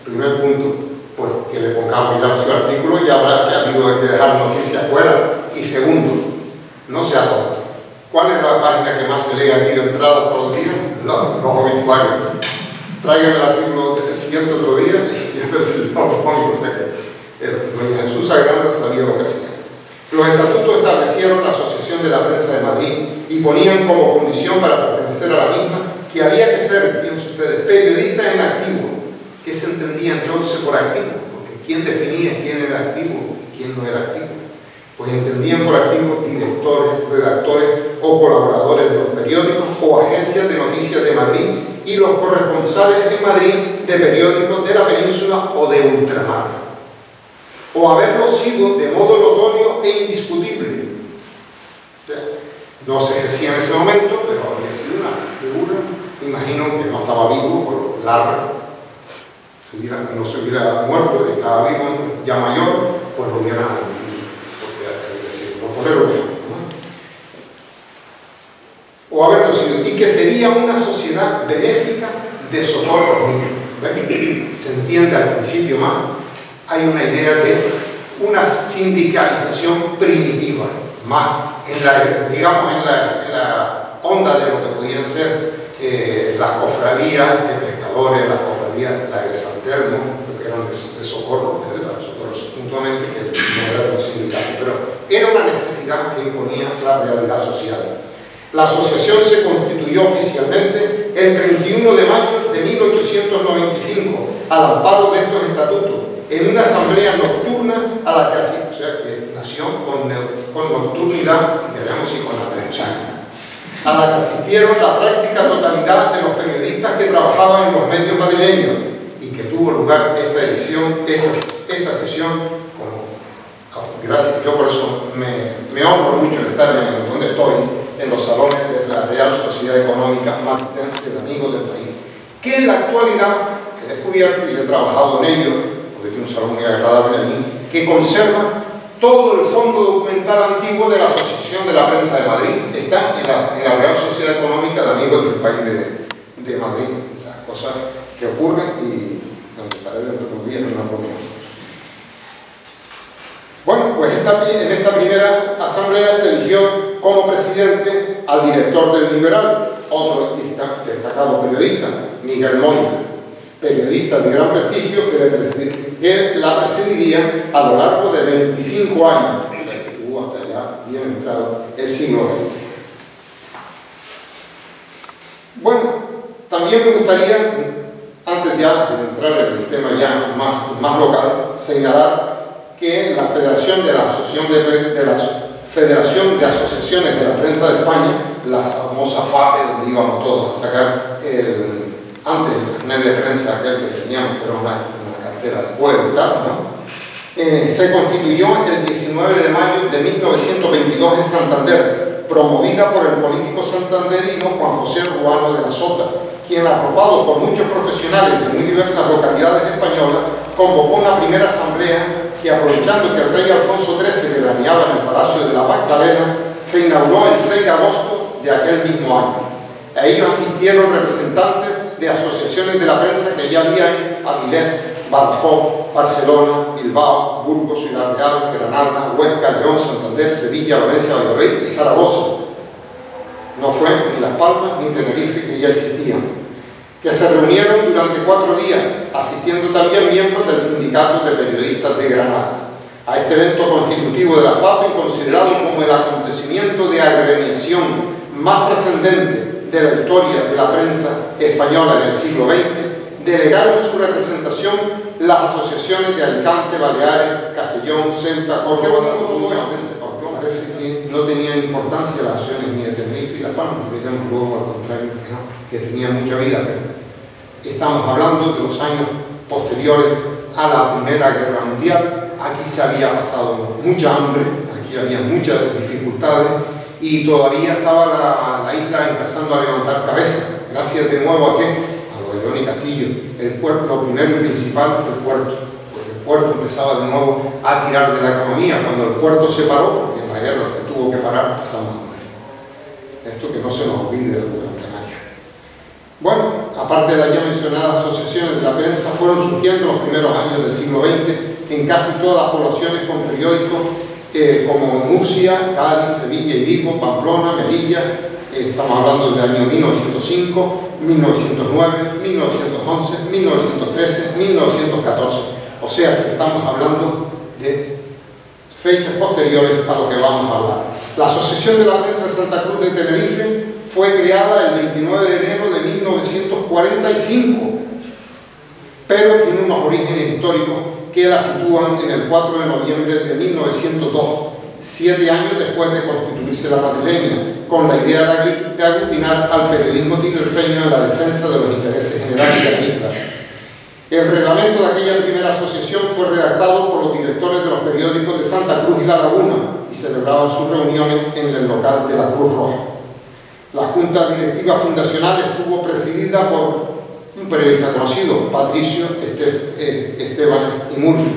B: Primer punto, pues que le pongamos ya su artículo y habrá que ha habido que dejar noticias fuera. Y segundo, no sea tonto. ¿Cuál es la página que más se lee aquí de entrada todos los días? Los, los obituarios tráigame el artículo del siguiente otro día y a ver si lo pongo. O sea que doña Jesús Sagrada sabía lo que hacía. Los estatutos establecieron la Asociación de la Prensa de Madrid y ponían como condición para pertenecer a la misma que había que ser, fíjense ustedes, periodistas en activo. ¿Qué se entendía entonces por activo? Porque ¿quién definía quién era activo y quién no era activo? Pues entendían por activos directores, redactores o colaboradores de los periódicos o agencias de noticias de Madrid y los corresponsales en Madrid de periódicos de la península o de ultramar, o haberlo sido de modo notorio e indiscutible. no se ejercía en ese momento, pero había sido una figura, imagino que no estaba vivo por larga, no se hubiera muerto, estaba vivo, ya mayor, pues lo hubiera porque, ponerlo o haberlo sido, y que sería una sociedad benéfica de socorro Se entiende al principio más, hay una idea de una sindicalización primitiva, más en la, digamos, en la, onda de lo que podían ser eh, las cofradías de pescadores, las cofradías de San que eran de, socorro, de socorro puntualmente, que no eran los sindicatos, pero era una necesidad que imponía la realidad social. La asociación se constituyó oficialmente el 31 de mayo de 1895 al amparo de estos estatutos en una asamblea nocturna a la que, o sea, que nació con, nocturnidad, veremos si con la a la que asistieron la práctica totalidad de los periodistas que trabajaban en los medios madrileños y que tuvo lugar esta edición, esta, sesión, como, gracias, yo por eso me, me honro mucho de estar en donde estoy, en los salones de la Real Sociedad Económica Martense de Amigos del País, que en la actualidad he descubierto y he trabajado en ello, porque tiene un salón muy agradable allí, que conserva todo el fondo documental antiguo de la Asociación de la Prensa de Madrid. Está en la, Real Sociedad Económica de Amigos del País de, Madrid. Esas cosas que ocurren y donde estaré dentro de unos días en una reunión. Bueno, pues en esta primera asamblea se eligió como presidente al director del Liberal, otro destacado periodista, Miguel Moya, periodista de gran prestigio que, la presidiría a lo largo de 25 años, hasta ya bien entrado el siglo. Bueno, también me gustaría, antes de entrar en el tema ya más, más local, señalar que la Federación de la Asociación de, la Federación de Asociaciones de la Prensa de España, la famosa FAPE, donde íbamos todos a sacar el, antes del carnet de prensa aquel que teníamos, que era una, cartera de tal, ¿no? Eh, se constituyó el 19 de mayo de 1922 en Santander, promovida por el político santanderino Juan José Ruano de la Sota, quien, arropado por muchos profesionales de muy diversas localidades españolas, convocó una primera asamblea que, aprovechando que el rey Alfonso XIII veraneaba en el Palacio de la Magdalena, se inauguró el 6 de agosto de aquel mismo año. A ellos asistieron representantes de asociaciones de la prensa que ya había en Avilés, Badajoz, Barcelona, Bilbao, Burgos, Ciudad Real, Granada, Huesca, León, Santander, Sevilla, Valencia, Valladolid y Zaragoza. No fue ni Las Palmas ni Tenerife que ya existían que se reunieron durante cuatro días, asistiendo también miembros del Sindicato de Periodistas de Granada. A este evento constitutivo de la FAPE, considerado como el acontecimiento de agremiación más trascendente de la historia de la prensa española en el siglo XX, delegaron su representación las asociaciones de Alicante, Baleares, Castellón, Ceuta, porque parece que no tenían importancia las acciones ni de Tenerife y La Palma, veremos luego al contrario que tenía mucha vida, pero estamos hablando de los años posteriores a la Primera Guerra Mundial, aquí se había pasado mucha hambre, aquí había muchas dificultades y todavía estaba la, isla empezando a levantar cabeza, gracias de nuevo a qué? A lo de León Castillo, el puerto, lo primero y principal, el puerto, porque el puerto empezaba de nuevo a tirar de la economía, cuando el puerto se paró, porque en la guerra se tuvo que parar, pasamos hambre. Esto que no se nos olvide durante el año. Bueno, aparte de las ya mencionadas asociaciones de la prensa, fueron surgiendo en los primeros años del siglo XX en casi todas las poblaciones con periódicos como Murcia, Cádiz, Sevilla y Vigo, Pamplona, Melilla, estamos hablando del año 1905, 1909, 1911, 1913, 1914. O sea que estamos hablando de fechas posteriores a lo que vamos a hablar. La Asociación de la Prensa de Santa Cruz de Tenerife fue creada el 29 de enero de 1945, pero tiene unos orígenes históricos que la sitúan en el 4 de noviembre de 1902, siete años después de constituirse la madrileña, con la idea de aglutinar al periodismo tinerfeño en la defensa de los intereses generales de la. El reglamento de aquella primera asociación fue redactado por los directores de los periódicos de Santa Cruz y La Laguna y celebraban sus reuniones en el local de la Cruz Roja. La Junta Directiva Fundacional estuvo presidida por periodista conocido, Patricio eh, Esteban y Murphy,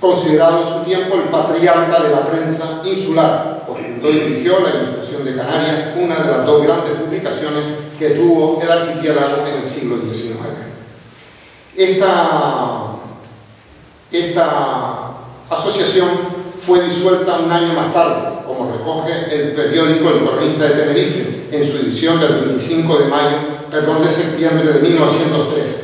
B: considerado en su tiempo el patriarca de la prensa insular, porque fundó y dirigió la Ilustración de Canarias, una de las dos grandes publicaciones que tuvo el archipiélago en el siglo XIX. Esta, esta asociación fue disuelta un año más tarde, como recoge el periódico El Cronista de Tenerife, en su edición del 25 de mayo, perdón, de septiembre de 1903.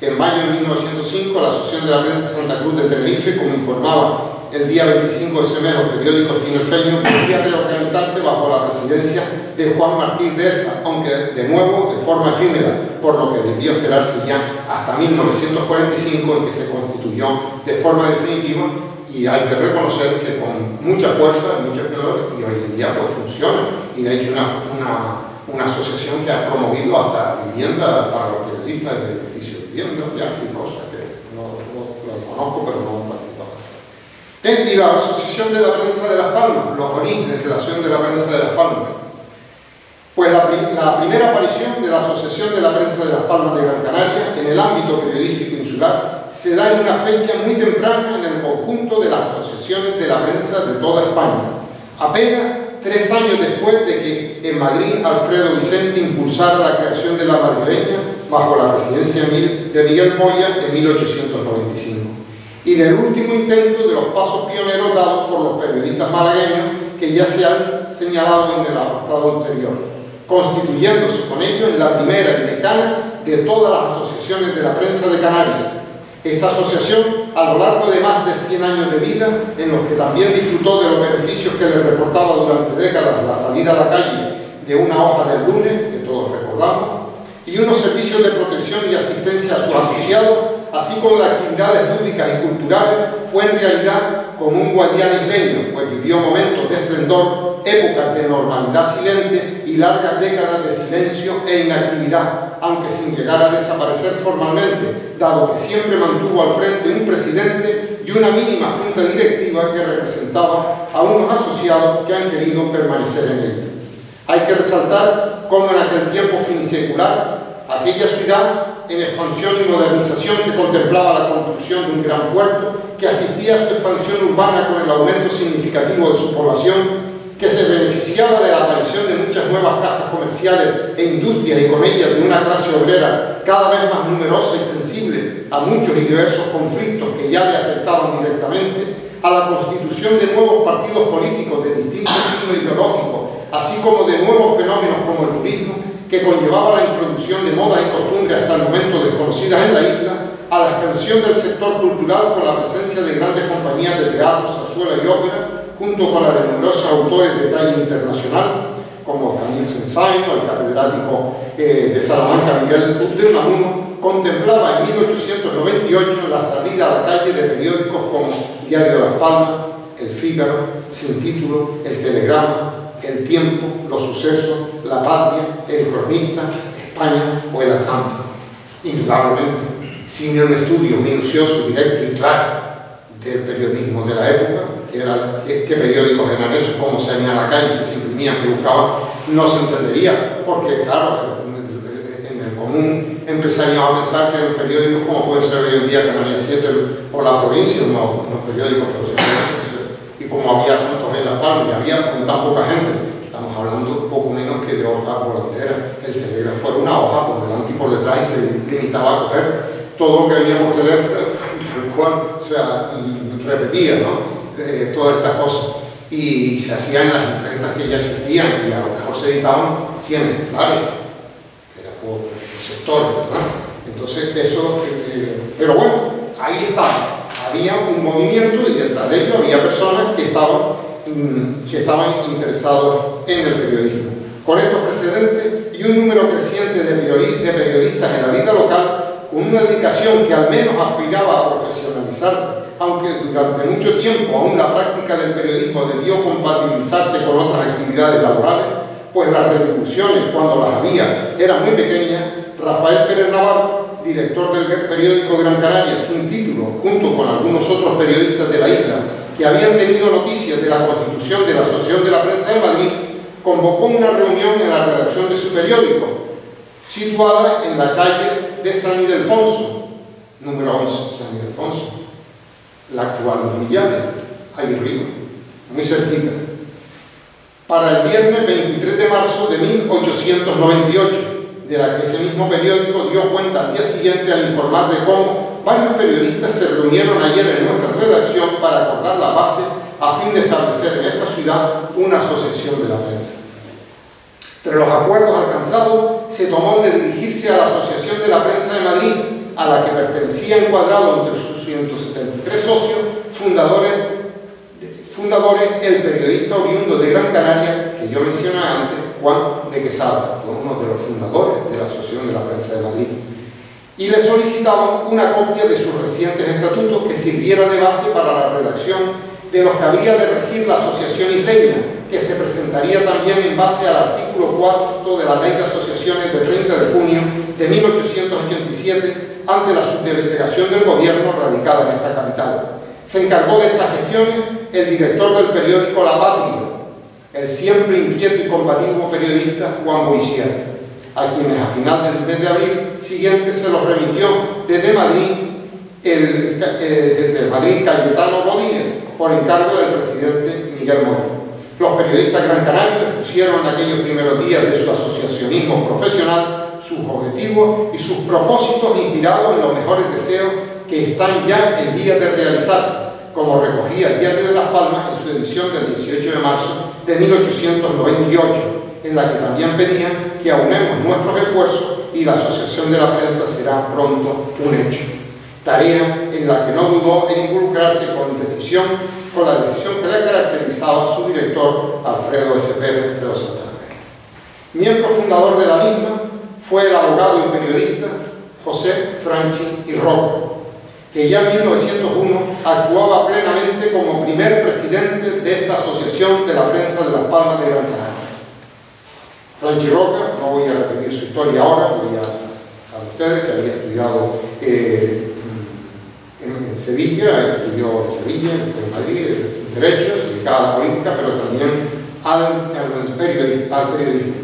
B: En mayo de 1905, la Asociación de la Prensa Santa Cruz de Tenerife, como informaba el día 25 de ese mes los periódicos tinerfeños, quería reorganizarse bajo la presidencia de Juan Martín de Esa, aunque de nuevo de forma efímera, por lo que debió esperarse ya hasta 1945 en que se constituyó de forma definitiva y hay que reconocer que con mucha fuerza, mucha calor, y hoy en día pues funciona y de hecho una, una, asociación que ha promovido hasta vivienda para los periodistas de edificio de vivienda ya, y cosas que no, lo conozco pero no he participado. Y la Asociación de la Prensa de Las Palmas, los orígenes Asociación de la Prensa de Las Palmas. Pues la, la, primera aparición de la Asociación de la Prensa de Las Palmas de Gran Canaria en el ámbito periodístico insular se da en una fecha muy temprana en el conjunto de las asociaciones de la prensa de toda España, apenas tres años después de que en Madrid Alfredo Vicente impulsara la creación de la madrileña bajo la presidencia de Miguel Moya en 1895 y del último intento de los pasos pioneros dados por los periodistas malagueños que ya se han señalado en el apartado anterior, constituyéndose con ello en la primera y decana de todas las asociaciones de la prensa de Canarias, esta asociación, a lo largo de más de 100 años de vida, en los que también disfrutó de los beneficios que le reportaba durante décadas la salida a la calle de una hoja del lunes, que todos recordamos, y unos servicios de protección y asistencia a sus asociados, así como las actividades públicas y culturales, fue en realidad como un guardián isleño, pues vivió momentos de esplendor, épocas de normalidad silente y largas décadas de silencio e inactividad, aunque sin llegar a desaparecer formalmente, dado que siempre mantuvo al frente un presidente y una mínima junta directiva que representaba a unos asociados que han querido permanecer en ella. Hay que resaltar cómo en aquel tiempo finisecular, aquella ciudad en expansión y modernización que contemplaba la construcción de un gran puerto, que asistía a su expansión urbana con el aumento significativo de su población, que se beneficiaba de la aparición de muchas nuevas casas comerciales e industrias y con ellas de una clase obrera cada vez más numerosa y sensible a muchos y diversos conflictos que ya le afectaban directamente, a la constitución de nuevos partidos políticos de distintos signos ideológicos, así como de nuevos fenómenos como el turismo, que conllevaba la introducción de modas y costumbres hasta el momento desconocidas en la isla, a la expansión del sector cultural con la presencia de grandes compañías de teatro, zarzuela y ópera, junto con la de numerosos autores de talla internacional, como Camille Sensaino, el catedrático eh, de Salamanca Miguel de Unamuno, contemplaba en 1898 la salida a la calle de periódicos como Diario de Las Palmas, El Fígaro, Sin Título, El Telegrama, El Tiempo, Los Sucesos, La Patria, El Cronista, España o El Atlántico. Indudablemente, sin un estudio minucioso, directo y claro del periodismo de la época, que era, qué, periódicos eran esos, cómo se venía a la calle, que se imprimían, que buscaban, no se entendería, porque claro, en el común empezaríamos a pensar que los periódicos como puede ser hoy en día Canarias 7 o La Provincia, no, los periódicos profesionales, y como había tantos en La Palma y había con tan poca gente, estamos hablando poco menos que de hojas volanteras, el telégrafo era una hoja por delante y por detrás y se limitaba a coger todo lo que venía por teléfono, o sea, repetía, ¿no? Todas estas cosas. Y se hacían las imprentas que ya existían y a lo mejor se editaban 100 ejemplares, era por sector, ¿verdad? Entonces, eso, eh, pero bueno, ahí estaba. Había un movimiento y detrás de ello había personas que estaban, mm, que estaban interesados en el periodismo. Con estos precedentes y un número creciente de periodistas en la vida local, con una dedicación que al menos aspiraba a profesionalizar aunque durante mucho tiempo aún la práctica del periodismo debió compatibilizarse con otras actividades laborales, pues las retribuciones, cuando las había, eran muy pequeñas, Rafael Pérez Navarro, director del periódico Gran Canaria, sin título, junto con algunos otros periodistas de la isla, que habían tenido noticias de la constitución de la Asociación de la Prensa de Madrid, convocó una reunión en la redacción de su periódico, situada en la calle de San Ildefonso, número 11, San Ildefonso, la actual Millares, ahí arriba, muy cerquita, para el viernes 23 de marzo de 1898, de la que ese mismo periódico dio cuenta al día siguiente al informar de cómo varios periodistas se reunieron ayer en nuestra redacción para acordar la base a fin de establecer en esta ciudad una asociación de la prensa. Entre los acuerdos alcanzados se tomó de dirigirse a la Asociación de la Prensa de Madrid, a la que pertenecía encuadrado entre sus 173 socios, fundadores, fundadores el periodista oriundo de Gran Canaria, que yo mencioné antes, Juan de Quesada, fue uno de los fundadores de la Asociación de la Prensa de Madrid. Y le solicitaban una copia de sus recientes estatutos que sirviera de base para la redacción de los que habría de regir la Asociación Isleña, que se presentaría también en base al artículo 4 de la Ley de Asociaciones de 30 de junio de 1887 ante la subdelegación del gobierno radicada en esta capital. Se encargó de estas gestiones el director del periódico La Patria, el siempre inquieto y combativo periodista Juan Boisier, a quienes a final del mes de abril siguiente se los remitió desde Madrid, el, eh, desde Madrid Cayetano Godínez, por encargo del presidente Miguel Moro. Los periodistas gran canarios expusieron en aquellos primeros días de su asociacionismo profesional sus objetivos y sus propósitos inspirados en los mejores deseos que están ya en vías de realizarse, como recogía el Diario de Las Palmas en su edición del 18 de marzo de 1898, en la que también pedían que aunemos nuestros esfuerzos y la Asociación de la Prensa será pronto un hecho. Tarea en la que no dudó en involucrarse con decisión, con la decisión que le caracterizaba su director Alfredo S. Pérez de Santana. Miembro fundador de la misma, fue el abogado y periodista José Franchi y Roca, que ya en 1901 actuaba plenamente como primer presidente de esta Asociación de la Prensa de las Palmas de Gran Canaria. Franchi Roca, no voy a repetir su historia ahora, voy a, a ustedes que había estudiado eh, en, Sevilla, estudió en Sevilla, en Madrid, Derecho, se dedicaba a la política, pero también al, al, periodismo, al periodismo.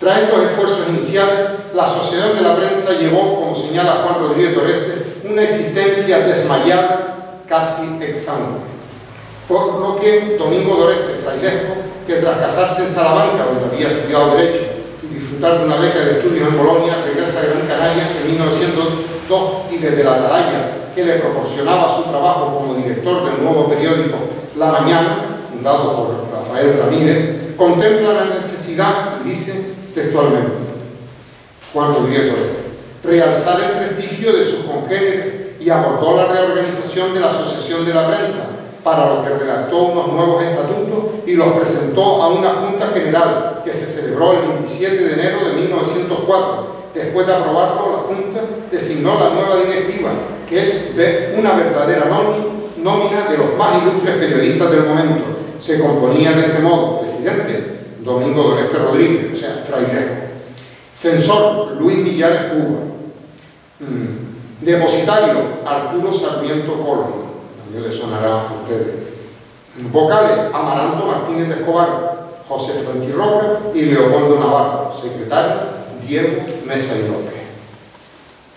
B: Tras estos esfuerzos iniciales, la Asociación de la Prensa llevó, como señala Juan Rodríguez Toreste, una existencia desmayada, casi exangüe. Por lo que Domingo Doreste, frailesco, que tras casarse en Salamanca, donde había estudiado Derecho, y disfrutar de una beca de estudios en Bolonia, regresa a Gran Canaria en 1902 y desde la atalaya que le proporcionaba su trabajo como director del nuevo periódico La Mañana, fundado por Rafael Ramírez, contempla la necesidad, y dice textualmente, Juan Rodríguez realzar el prestigio de sus congéneres y abordó la reorganización de la Asociación de la Prensa, para lo que redactó unos nuevos estatutos y los presentó a una Junta General que se celebró el 27 de enero de 1904. Después de aprobarlo, la Junta designó la nueva directiva, que es una verdadera nómina de los más ilustres periodistas del momento. Se componía de este modo, presidente, Domingo Doreste Rodríguez, o sea, frailejo. Censor, Luis Villares Cuba. Mm. Depositario, Arturo Sarmiento Colo le sonará a ustedes. Vocales, Amaranto Martínez de Escobar, José Franchi Roca y Leopoldo Navarro, secretario, Diego Mesa y López.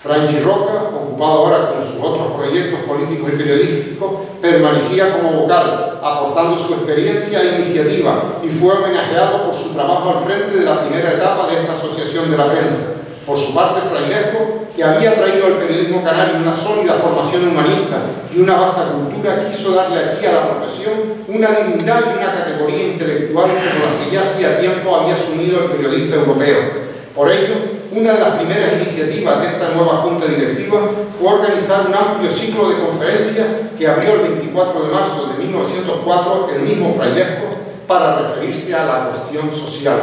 B: Franchi Roca, ocupado ahora con sus otros proyectos políticos y periodísticos, permanecía como vocal, aportando su experiencia e iniciativa y fue homenajeado por su trabajo al frente de la primera etapa de esta asociación de la prensa. Por su parte, Frailejo, que había traído al periodismo canario una sólida formación humanista y una vasta cultura, quiso darle aquí a la profesión una dignidad y una categoría intelectual como la que ya hacía tiempo había asumido el periodista europeo. Por ello, una de las primeras iniciativas de esta nueva Junta Directiva fue organizar un amplio ciclo de conferencias que abrió el 24 de marzo de 1904 el mismo Frailejo para referirse a la cuestión social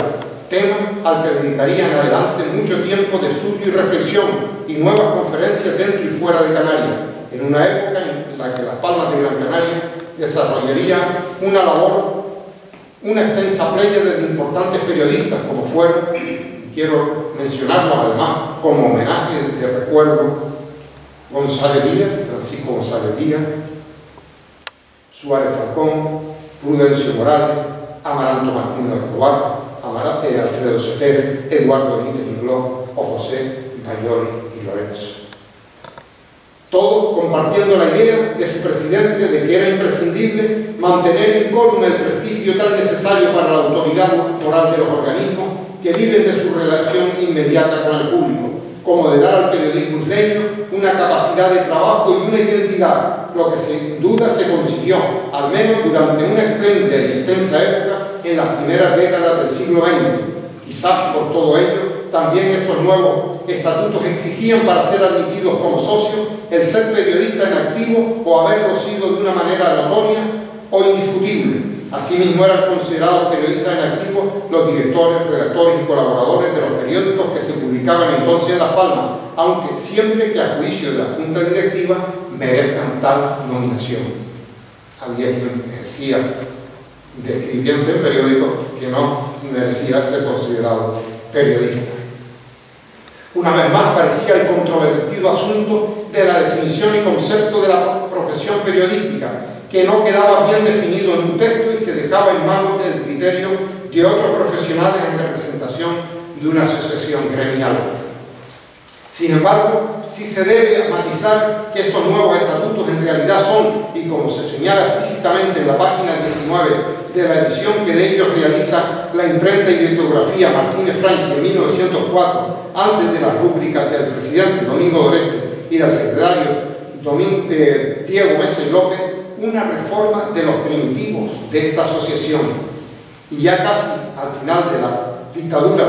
B: tema al que dedicaría en adelante mucho tiempo de estudio y reflexión y nuevas conferencias dentro y fuera de Canarias, en una época en la que Las Palmas de Gran Canaria desarrollaría una labor, una extensa playa de importantes periodistas como fueron, quiero mencionarlos además como homenaje de recuerdo, González Díaz, Francisco González Díaz, Suárez Falcón, Prudencio Morales, Amaranto Martínez Escobar, Amarante Alfredo Soler, Eduardo Mínez Ingló o José Mayoli y Lorenzo. Todos compartiendo la idea de su presidente de que era imprescindible mantener incólume el prestigio tan necesario para la autoridad moral de los organismos que viven de su relación inmediata con el público, como de dar al periodismo isleño una capacidad de trabajo y una identidad, lo que sin duda se consiguió, al menos durante una espléndida y extensa época, en las primeras décadas del siglo XX. Quizás por todo ello, también estos nuevos estatutos exigían para ser admitidos como socios el ser periodista en activo o haberlo sido de una manera notoria o indiscutible. Asimismo eran considerados periodistas en activo los directores, redactores y colaboradores de los periódicos que se publicaban entonces en Las Palmas, aunque siempre que a juicio de la Junta Directiva merezcan tal nominación. Había quien ejercía de escribiente en periódico que no merecía ser considerado periodista. Una vez más aparecía el controvertido asunto de la definición y concepto de la profesión periodística, que no quedaba bien definido en un texto y se dejaba en manos del criterio de otros profesionales en representación de una asociación gremial. Sin embargo, sí se debe matizar que estos nuevos estatutos en realidad son, y como se señala explícitamente en la página 19 de la edición que de ellos realiza la imprenta y litografía Martínez Franchi en 1904, antes de las rúbricas del presidente Domingo Doreste y del secretario eh, Diego Mesa López, una reforma de los primitivos de esta asociación. Y ya casi al final de la dictadura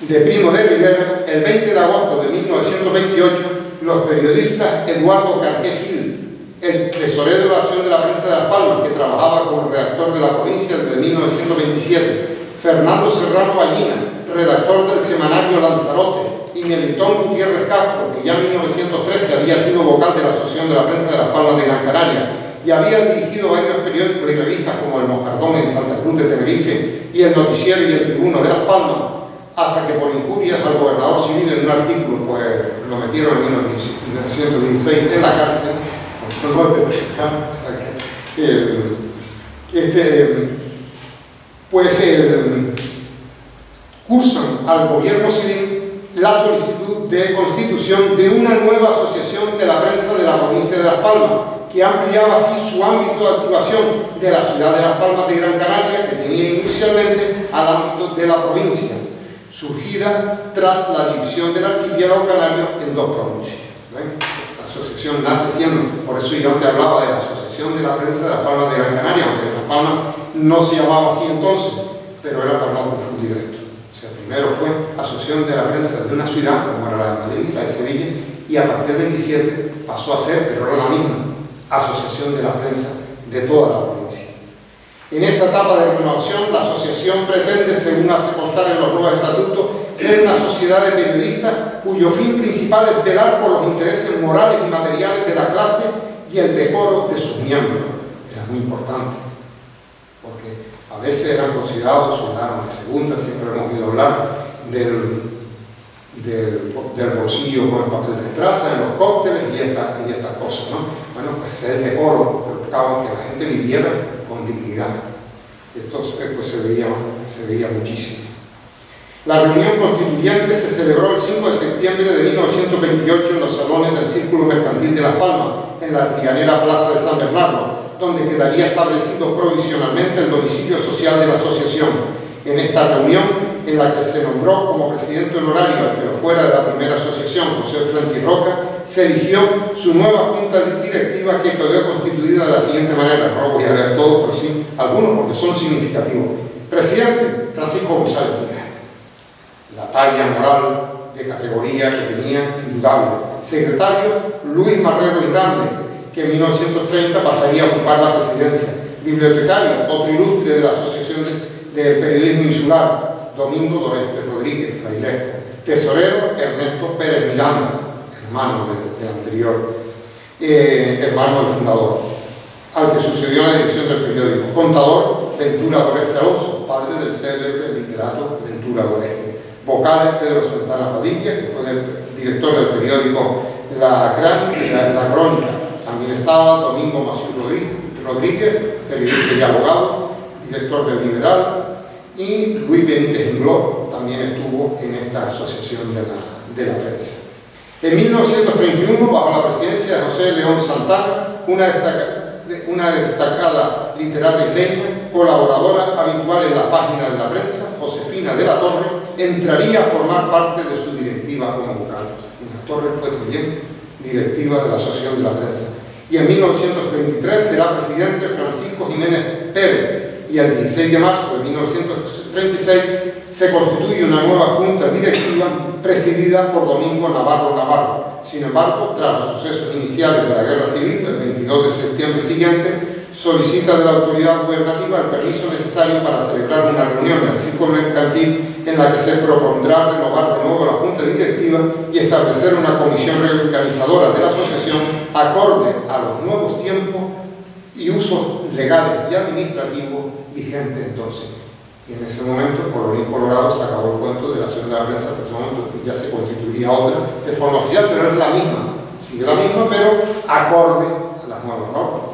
B: de Primo de Rivera, el 20 de agosto de 1928, los periodistas Eduardo Carqué Gil, el tesorero de la Acción de la Prensa de Las Palmas, que trabajaba como redactor de la provincia desde 1927, Fernando Serrano Ballina, redactor del semanario Lanzarote, y Melitón Gutiérrez Castro, que ya en 1913 había sido vocal de la Asociación de la Prensa de Las Palmas de Gran Canaria, y había dirigido varios periódicos y revistas como El Moscardón en Santa Cruz de Tenerife y El Noticiero y El Tribuno de Las Palmas, hasta que por injurias al gobernador civil en un artículo pues lo metieron en 1916 en la cárcel, este, pues cursan al gobierno civil la solicitud de constitución de una nueva asociación de la prensa de la provincia de Las Palmas, que ampliaba así su ámbito de actuación de la ciudad de Las Palmas de Gran Canaria, que tenía inicialmente al ámbito de la provincia, surgida tras la división del archipiélago canario en dos provincias. La asociación nace siendo, por eso yo te hablaba de la Asociación de la Prensa de Las Palmas de Gran Canaria, aunque Las Palmas no se llamaba así entonces, pero era para no confundir esto. Primero fue Asociación de la Prensa de una ciudad, como era la de Madrid, la de Sevilla, y a partir del 27 pasó a ser, pero era la misma, Asociación de la Prensa de toda la provincia. En esta etapa de renovación, la asociación pretende, según hace constar en los nuevos estatutos, ser una sociedad de periodistas cuyo fin principal es velar por los intereses morales y materiales de la clase y el decoro de sus miembros. Era muy importante, a veces eran considerados ciudadanos de segunda, siempre hemos oído hablar del, del, bolsillo con el papel de estraza en los cócteles y, y estas cosas. ¿no? Bueno, pues el decoro, buscaban que la gente viviera con dignidad. Esto pues, se, veía, se veía muchísimo. La reunión constituyente se celebró el 5 de septiembre de 1928 en los salones del Círculo Mercantil de Las Palmas, en la trianera Plaza de San Bernardo, donde quedaría establecido provisionalmente el domicilio social de la asociación. En esta reunión, en la que se nombró como presidente honorario, pero fuera de la primera asociación, José Franchi Roca, se eligió su nueva junta directiva que quedó constituida de la siguiente manera. No voy a leer todo, por sí, algunos porque son significativos. Presidente, Francisco González Díaz. La talla moral de categoría que tenía, indudable. Secretario, Luis Marrero Grande, que en 1930 pasaría a ocupar la presidencia. Bibliotecario, otro ilustre de la Asociación de, Periodismo Insular, Domingo Doreste Rodríguez, frailesco. Tesorero, Ernesto Pérez Miranda, hermano del, anterior, eh, hermano del fundador, al que sucedió la dirección del periódico. Contador, Ventura Doreste Alonso, padre del célebre literato Ventura Doreste. Vocales, Pedro Santana Padilla, que fue director del periódico La, la, la Crónica, estaba Domingo Maciú Rodríguez, periodista y abogado, director del Liberal, y Luis Benítez Ingló también estuvo en esta asociación de la, de la prensa. En 1931, bajo la presidencia de José León Santana, una, una destacada literata isleña, colaboradora habitual en la página de la prensa, Josefina de la Torre, entraría a formar parte de su directiva como vocal. la Torre fue también directiva de la Asociación de la Prensa y en 1933 será presidente Francisco Jiménez Pérez y el 16 de marzo de 1936 se constituye una nueva junta directiva presidida por Domingo Navarro Navarro. Sin embargo, tras los sucesos iniciales de la guerra civil, el 22 de septiembre siguiente, solicita de la autoridad gubernativa el permiso necesario para celebrar una reunión en el Circo Mercantil en la que se propondrá renovar de nuevo la Junta Directiva y establecer una comisión reorganizadora de la asociación acorde a los nuevos tiempos y usos legales y administrativos vigentes entonces. Y en ese momento, lo Colorado, se acabó el cuento de la ciudad de la prensa, hasta ese momento ya se constituiría otra de forma oficial, pero es la misma, sigue la misma, pero acorde a las nuevas normas.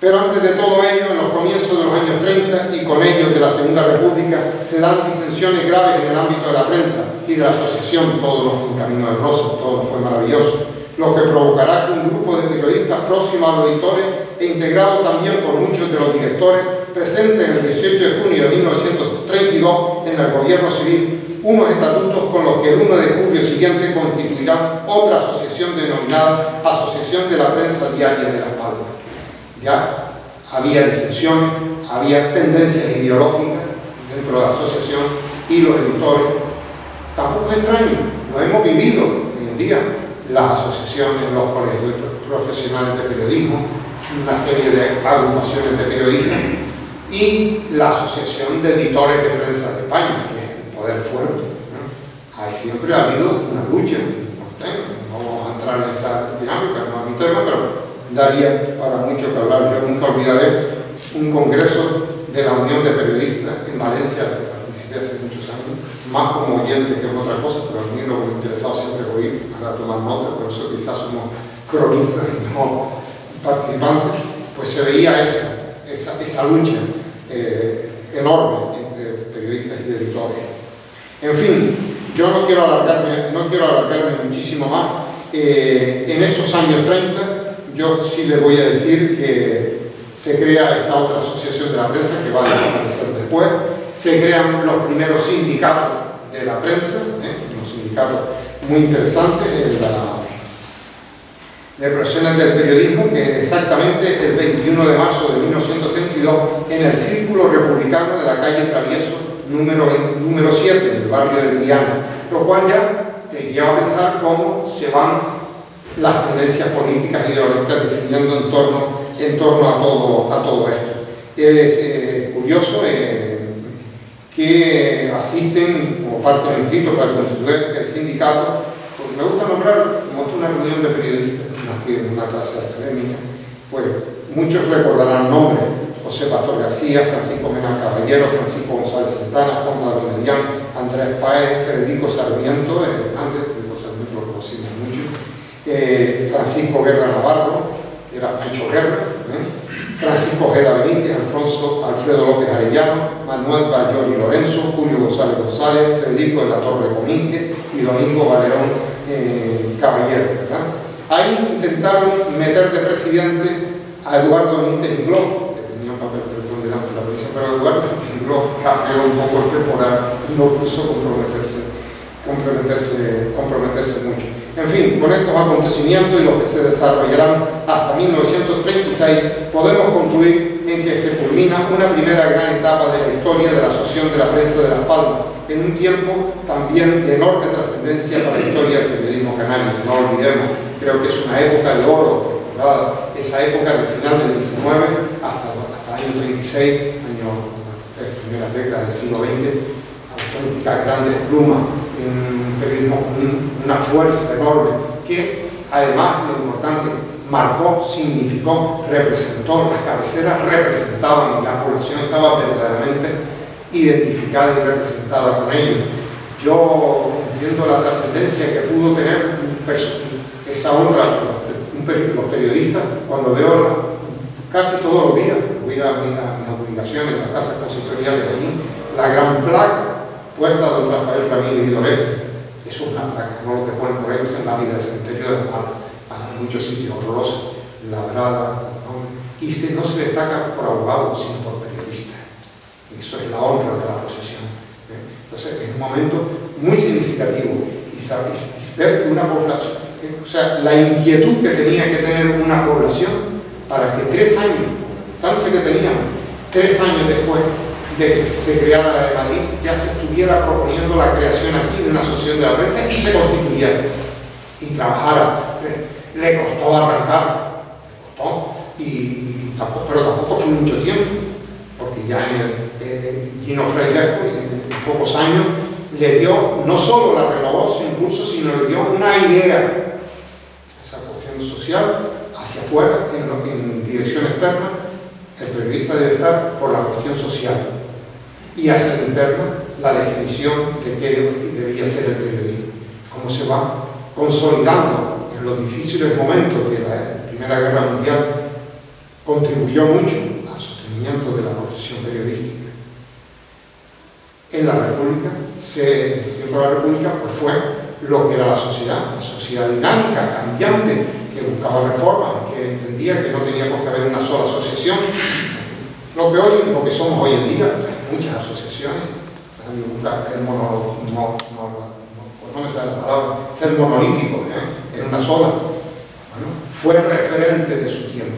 B: Pero antes de todo ello, en los comienzos de los años 30 y con ellos de la Segunda República, se dan disensiones graves en el ámbito de la prensa y de la asociación. Todo no fue un camino de rosas, todo fue maravilloso. Lo que provocará que un grupo de periodistas próximos a los editores e integrado también por muchos de los directores, presenten el 18 de junio de 1932 en el gobierno civil unos estatutos con los que el 1 de julio siguiente constituirán otra asociación denominada Asociación de la Prensa Diaria de Las Palmas ya había disensiones, había tendencias ideológicas dentro de la asociación y los editores. Tampoco es extraño, lo hemos vivido hoy en día, las asociaciones, los colegios profesionales de periodismo, una serie de agrupaciones de periodistas y la Asociación de Editores de Prensa de España, que es un poder fuerte. Ahí siempre ha habido una lucha, no vamos a entrar en esa dinámica, no es mi tema, pero daría para mucho que hablar. Yo nunca olvidaré un congreso de la Unión de Periodistas en Valencia, que participé hace muchos años, más como oyente que otra cosa, pero a mí lo que me interesaba siempre es oír para tomar nota, por eso quizás somos cronistas y no participantes, pues se veía esa, esa, esa lucha eh, enorme entre periodistas y editores. En fin, yo no quiero alargarme, no quiero alargarme muchísimo más. Eh, en esos años 30, yo sí les voy a decir que se crea esta otra asociación de la prensa que va a desaparecer después, se crean los primeros sindicatos de la prensa, ¿eh? unos sindicatos muy interesantes, en la de del periodismo, que exactamente el 21 de marzo de 1932, en el Círculo Republicano de la calle Travieso, número, número 7, en el barrio de Triana, lo cual ya te lleva a pensar cómo se van las tendencias políticas y ideológicas definiendo en torno, en torno a, todo, a todo esto. Es eh, curioso eh, que asisten como parte del inscrito para constituir el sindicato, porque me gusta nombrar como una reunión de periodistas, más que una clase académica, pues muchos recordarán nombres, José Pastor García, Francisco Mena Caballero, Francisco González Santana, Juan Medián, Andrés Páez, Federico Sarmiento, eh, antes Federico Sarmiento lo conocimos mucho, Francisco Guerra Navarro, que era Pancho Guerra, ¿eh? Francisco Ojeda Benítez, Alfonso Alfredo López Arellano, Manuel Bayón y Lorenzo, Julio González González, Federico de la Torre Cominge y Domingo Valerón eh, Caballero. Ahí intentaron meter de presidente a Eduardo Benítez Ingló, que tenía un papel preponderante en la prisión, pero Eduardo Benítez Ingló cambió un poco el temporal y no puso comprometerse, comprometerse, comprometerse mucho. En fin, con estos acontecimientos y los que se desarrollarán hasta 1936, podemos concluir en que se culmina una primera gran etapa de la historia de la Asociación de la Prensa de Las Palmas, en un tiempo también de enorme trascendencia para la historia del periodismo canario. No olvidemos, creo que es una época de oro, esa época del final del 19 hasta, hasta el año 36, año de primeras décadas del siglo XX, auténticas grandes plumas en un periodismo una fuerza enorme que además lo importante marcó, significó, representó, las cabeceras representaban y la población estaba verdaderamente identificada y representada con ellos. Yo entiendo la trascendencia que pudo tener esa honra los periodistas cuando veo casi todos los días, voy a, mis obligaciones, las casas consistoriales allí, la gran placa puesta don Rafael Ramírez y Doreste. Es una placa, no lo que ponen por ahí en la vida del cementerio de la Mala, en muchos sitios horrorosos, labrada, y se, no se destaca por abogados, sino por periodistas. Y eso es la honra de la procesión. ¿eh? Entonces, es un momento muy significativo. Y, ver que una población, ¿eh? o sea, la inquietud que tenía que tener una población para que tres años, tal que teníamos, tres años después, de que se creara la de Madrid, ya se estuviera proponiendo la creación aquí de una asociación de la prensa y se constituyera y trabajara. Le costó arrancar, le costó, y, pero tampoco fue mucho tiempo, porque ya en el, eh, Gino Freidesco, en pocos años, le dio, no solo la renovó su impulso, sino le dio una idea, esa cuestión social, hacia afuera, en dirección externa, el periodista debe estar por la cuestión social y hacia el interno la definición de qué debía ser el periodismo. Cómo se va consolidando en los difíciles momentos de la Primera Guerra Mundial contribuyó mucho al sostenimiento de la profesión periodística. En la República, se, en el tiempo de la República, pues fue lo que era la sociedad, una sociedad dinámica, cambiante, que buscaba reformas, que entendía que no tenía por qué haber una sola asociación, lo que hoy, lo que somos hoy en día, muchas asociaciones, el mono, no, ser monolítico ¿eh? en una sola, fue referente de su tiempo.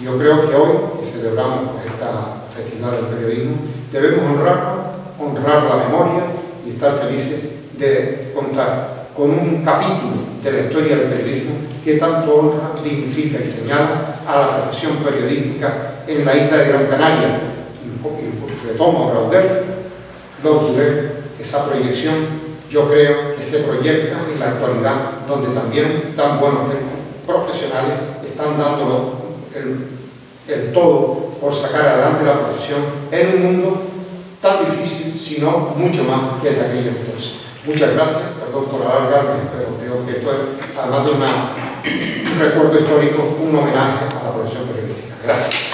B: Y yo creo que hoy, que celebramos esta festividad del periodismo, debemos honrarlo, honrar la memoria y estar felices de contar con un capítulo de la historia del periodismo que tanto honra, dignifica y señala a la profesión periodística en la isla de Gran Canaria. Y retomo a Braudel, lo esa proyección yo creo que se proyecta en la actualidad, donde también tan buenos profesionales están dando el, todo por sacar adelante la profesión en un mundo tan difícil, si no mucho más que de aquellos entonces. Muchas gracias, perdón por alargarme, pero creo que esto es, además de un recuerdo histórico, un homenaje a la profesión periodística. Gracias.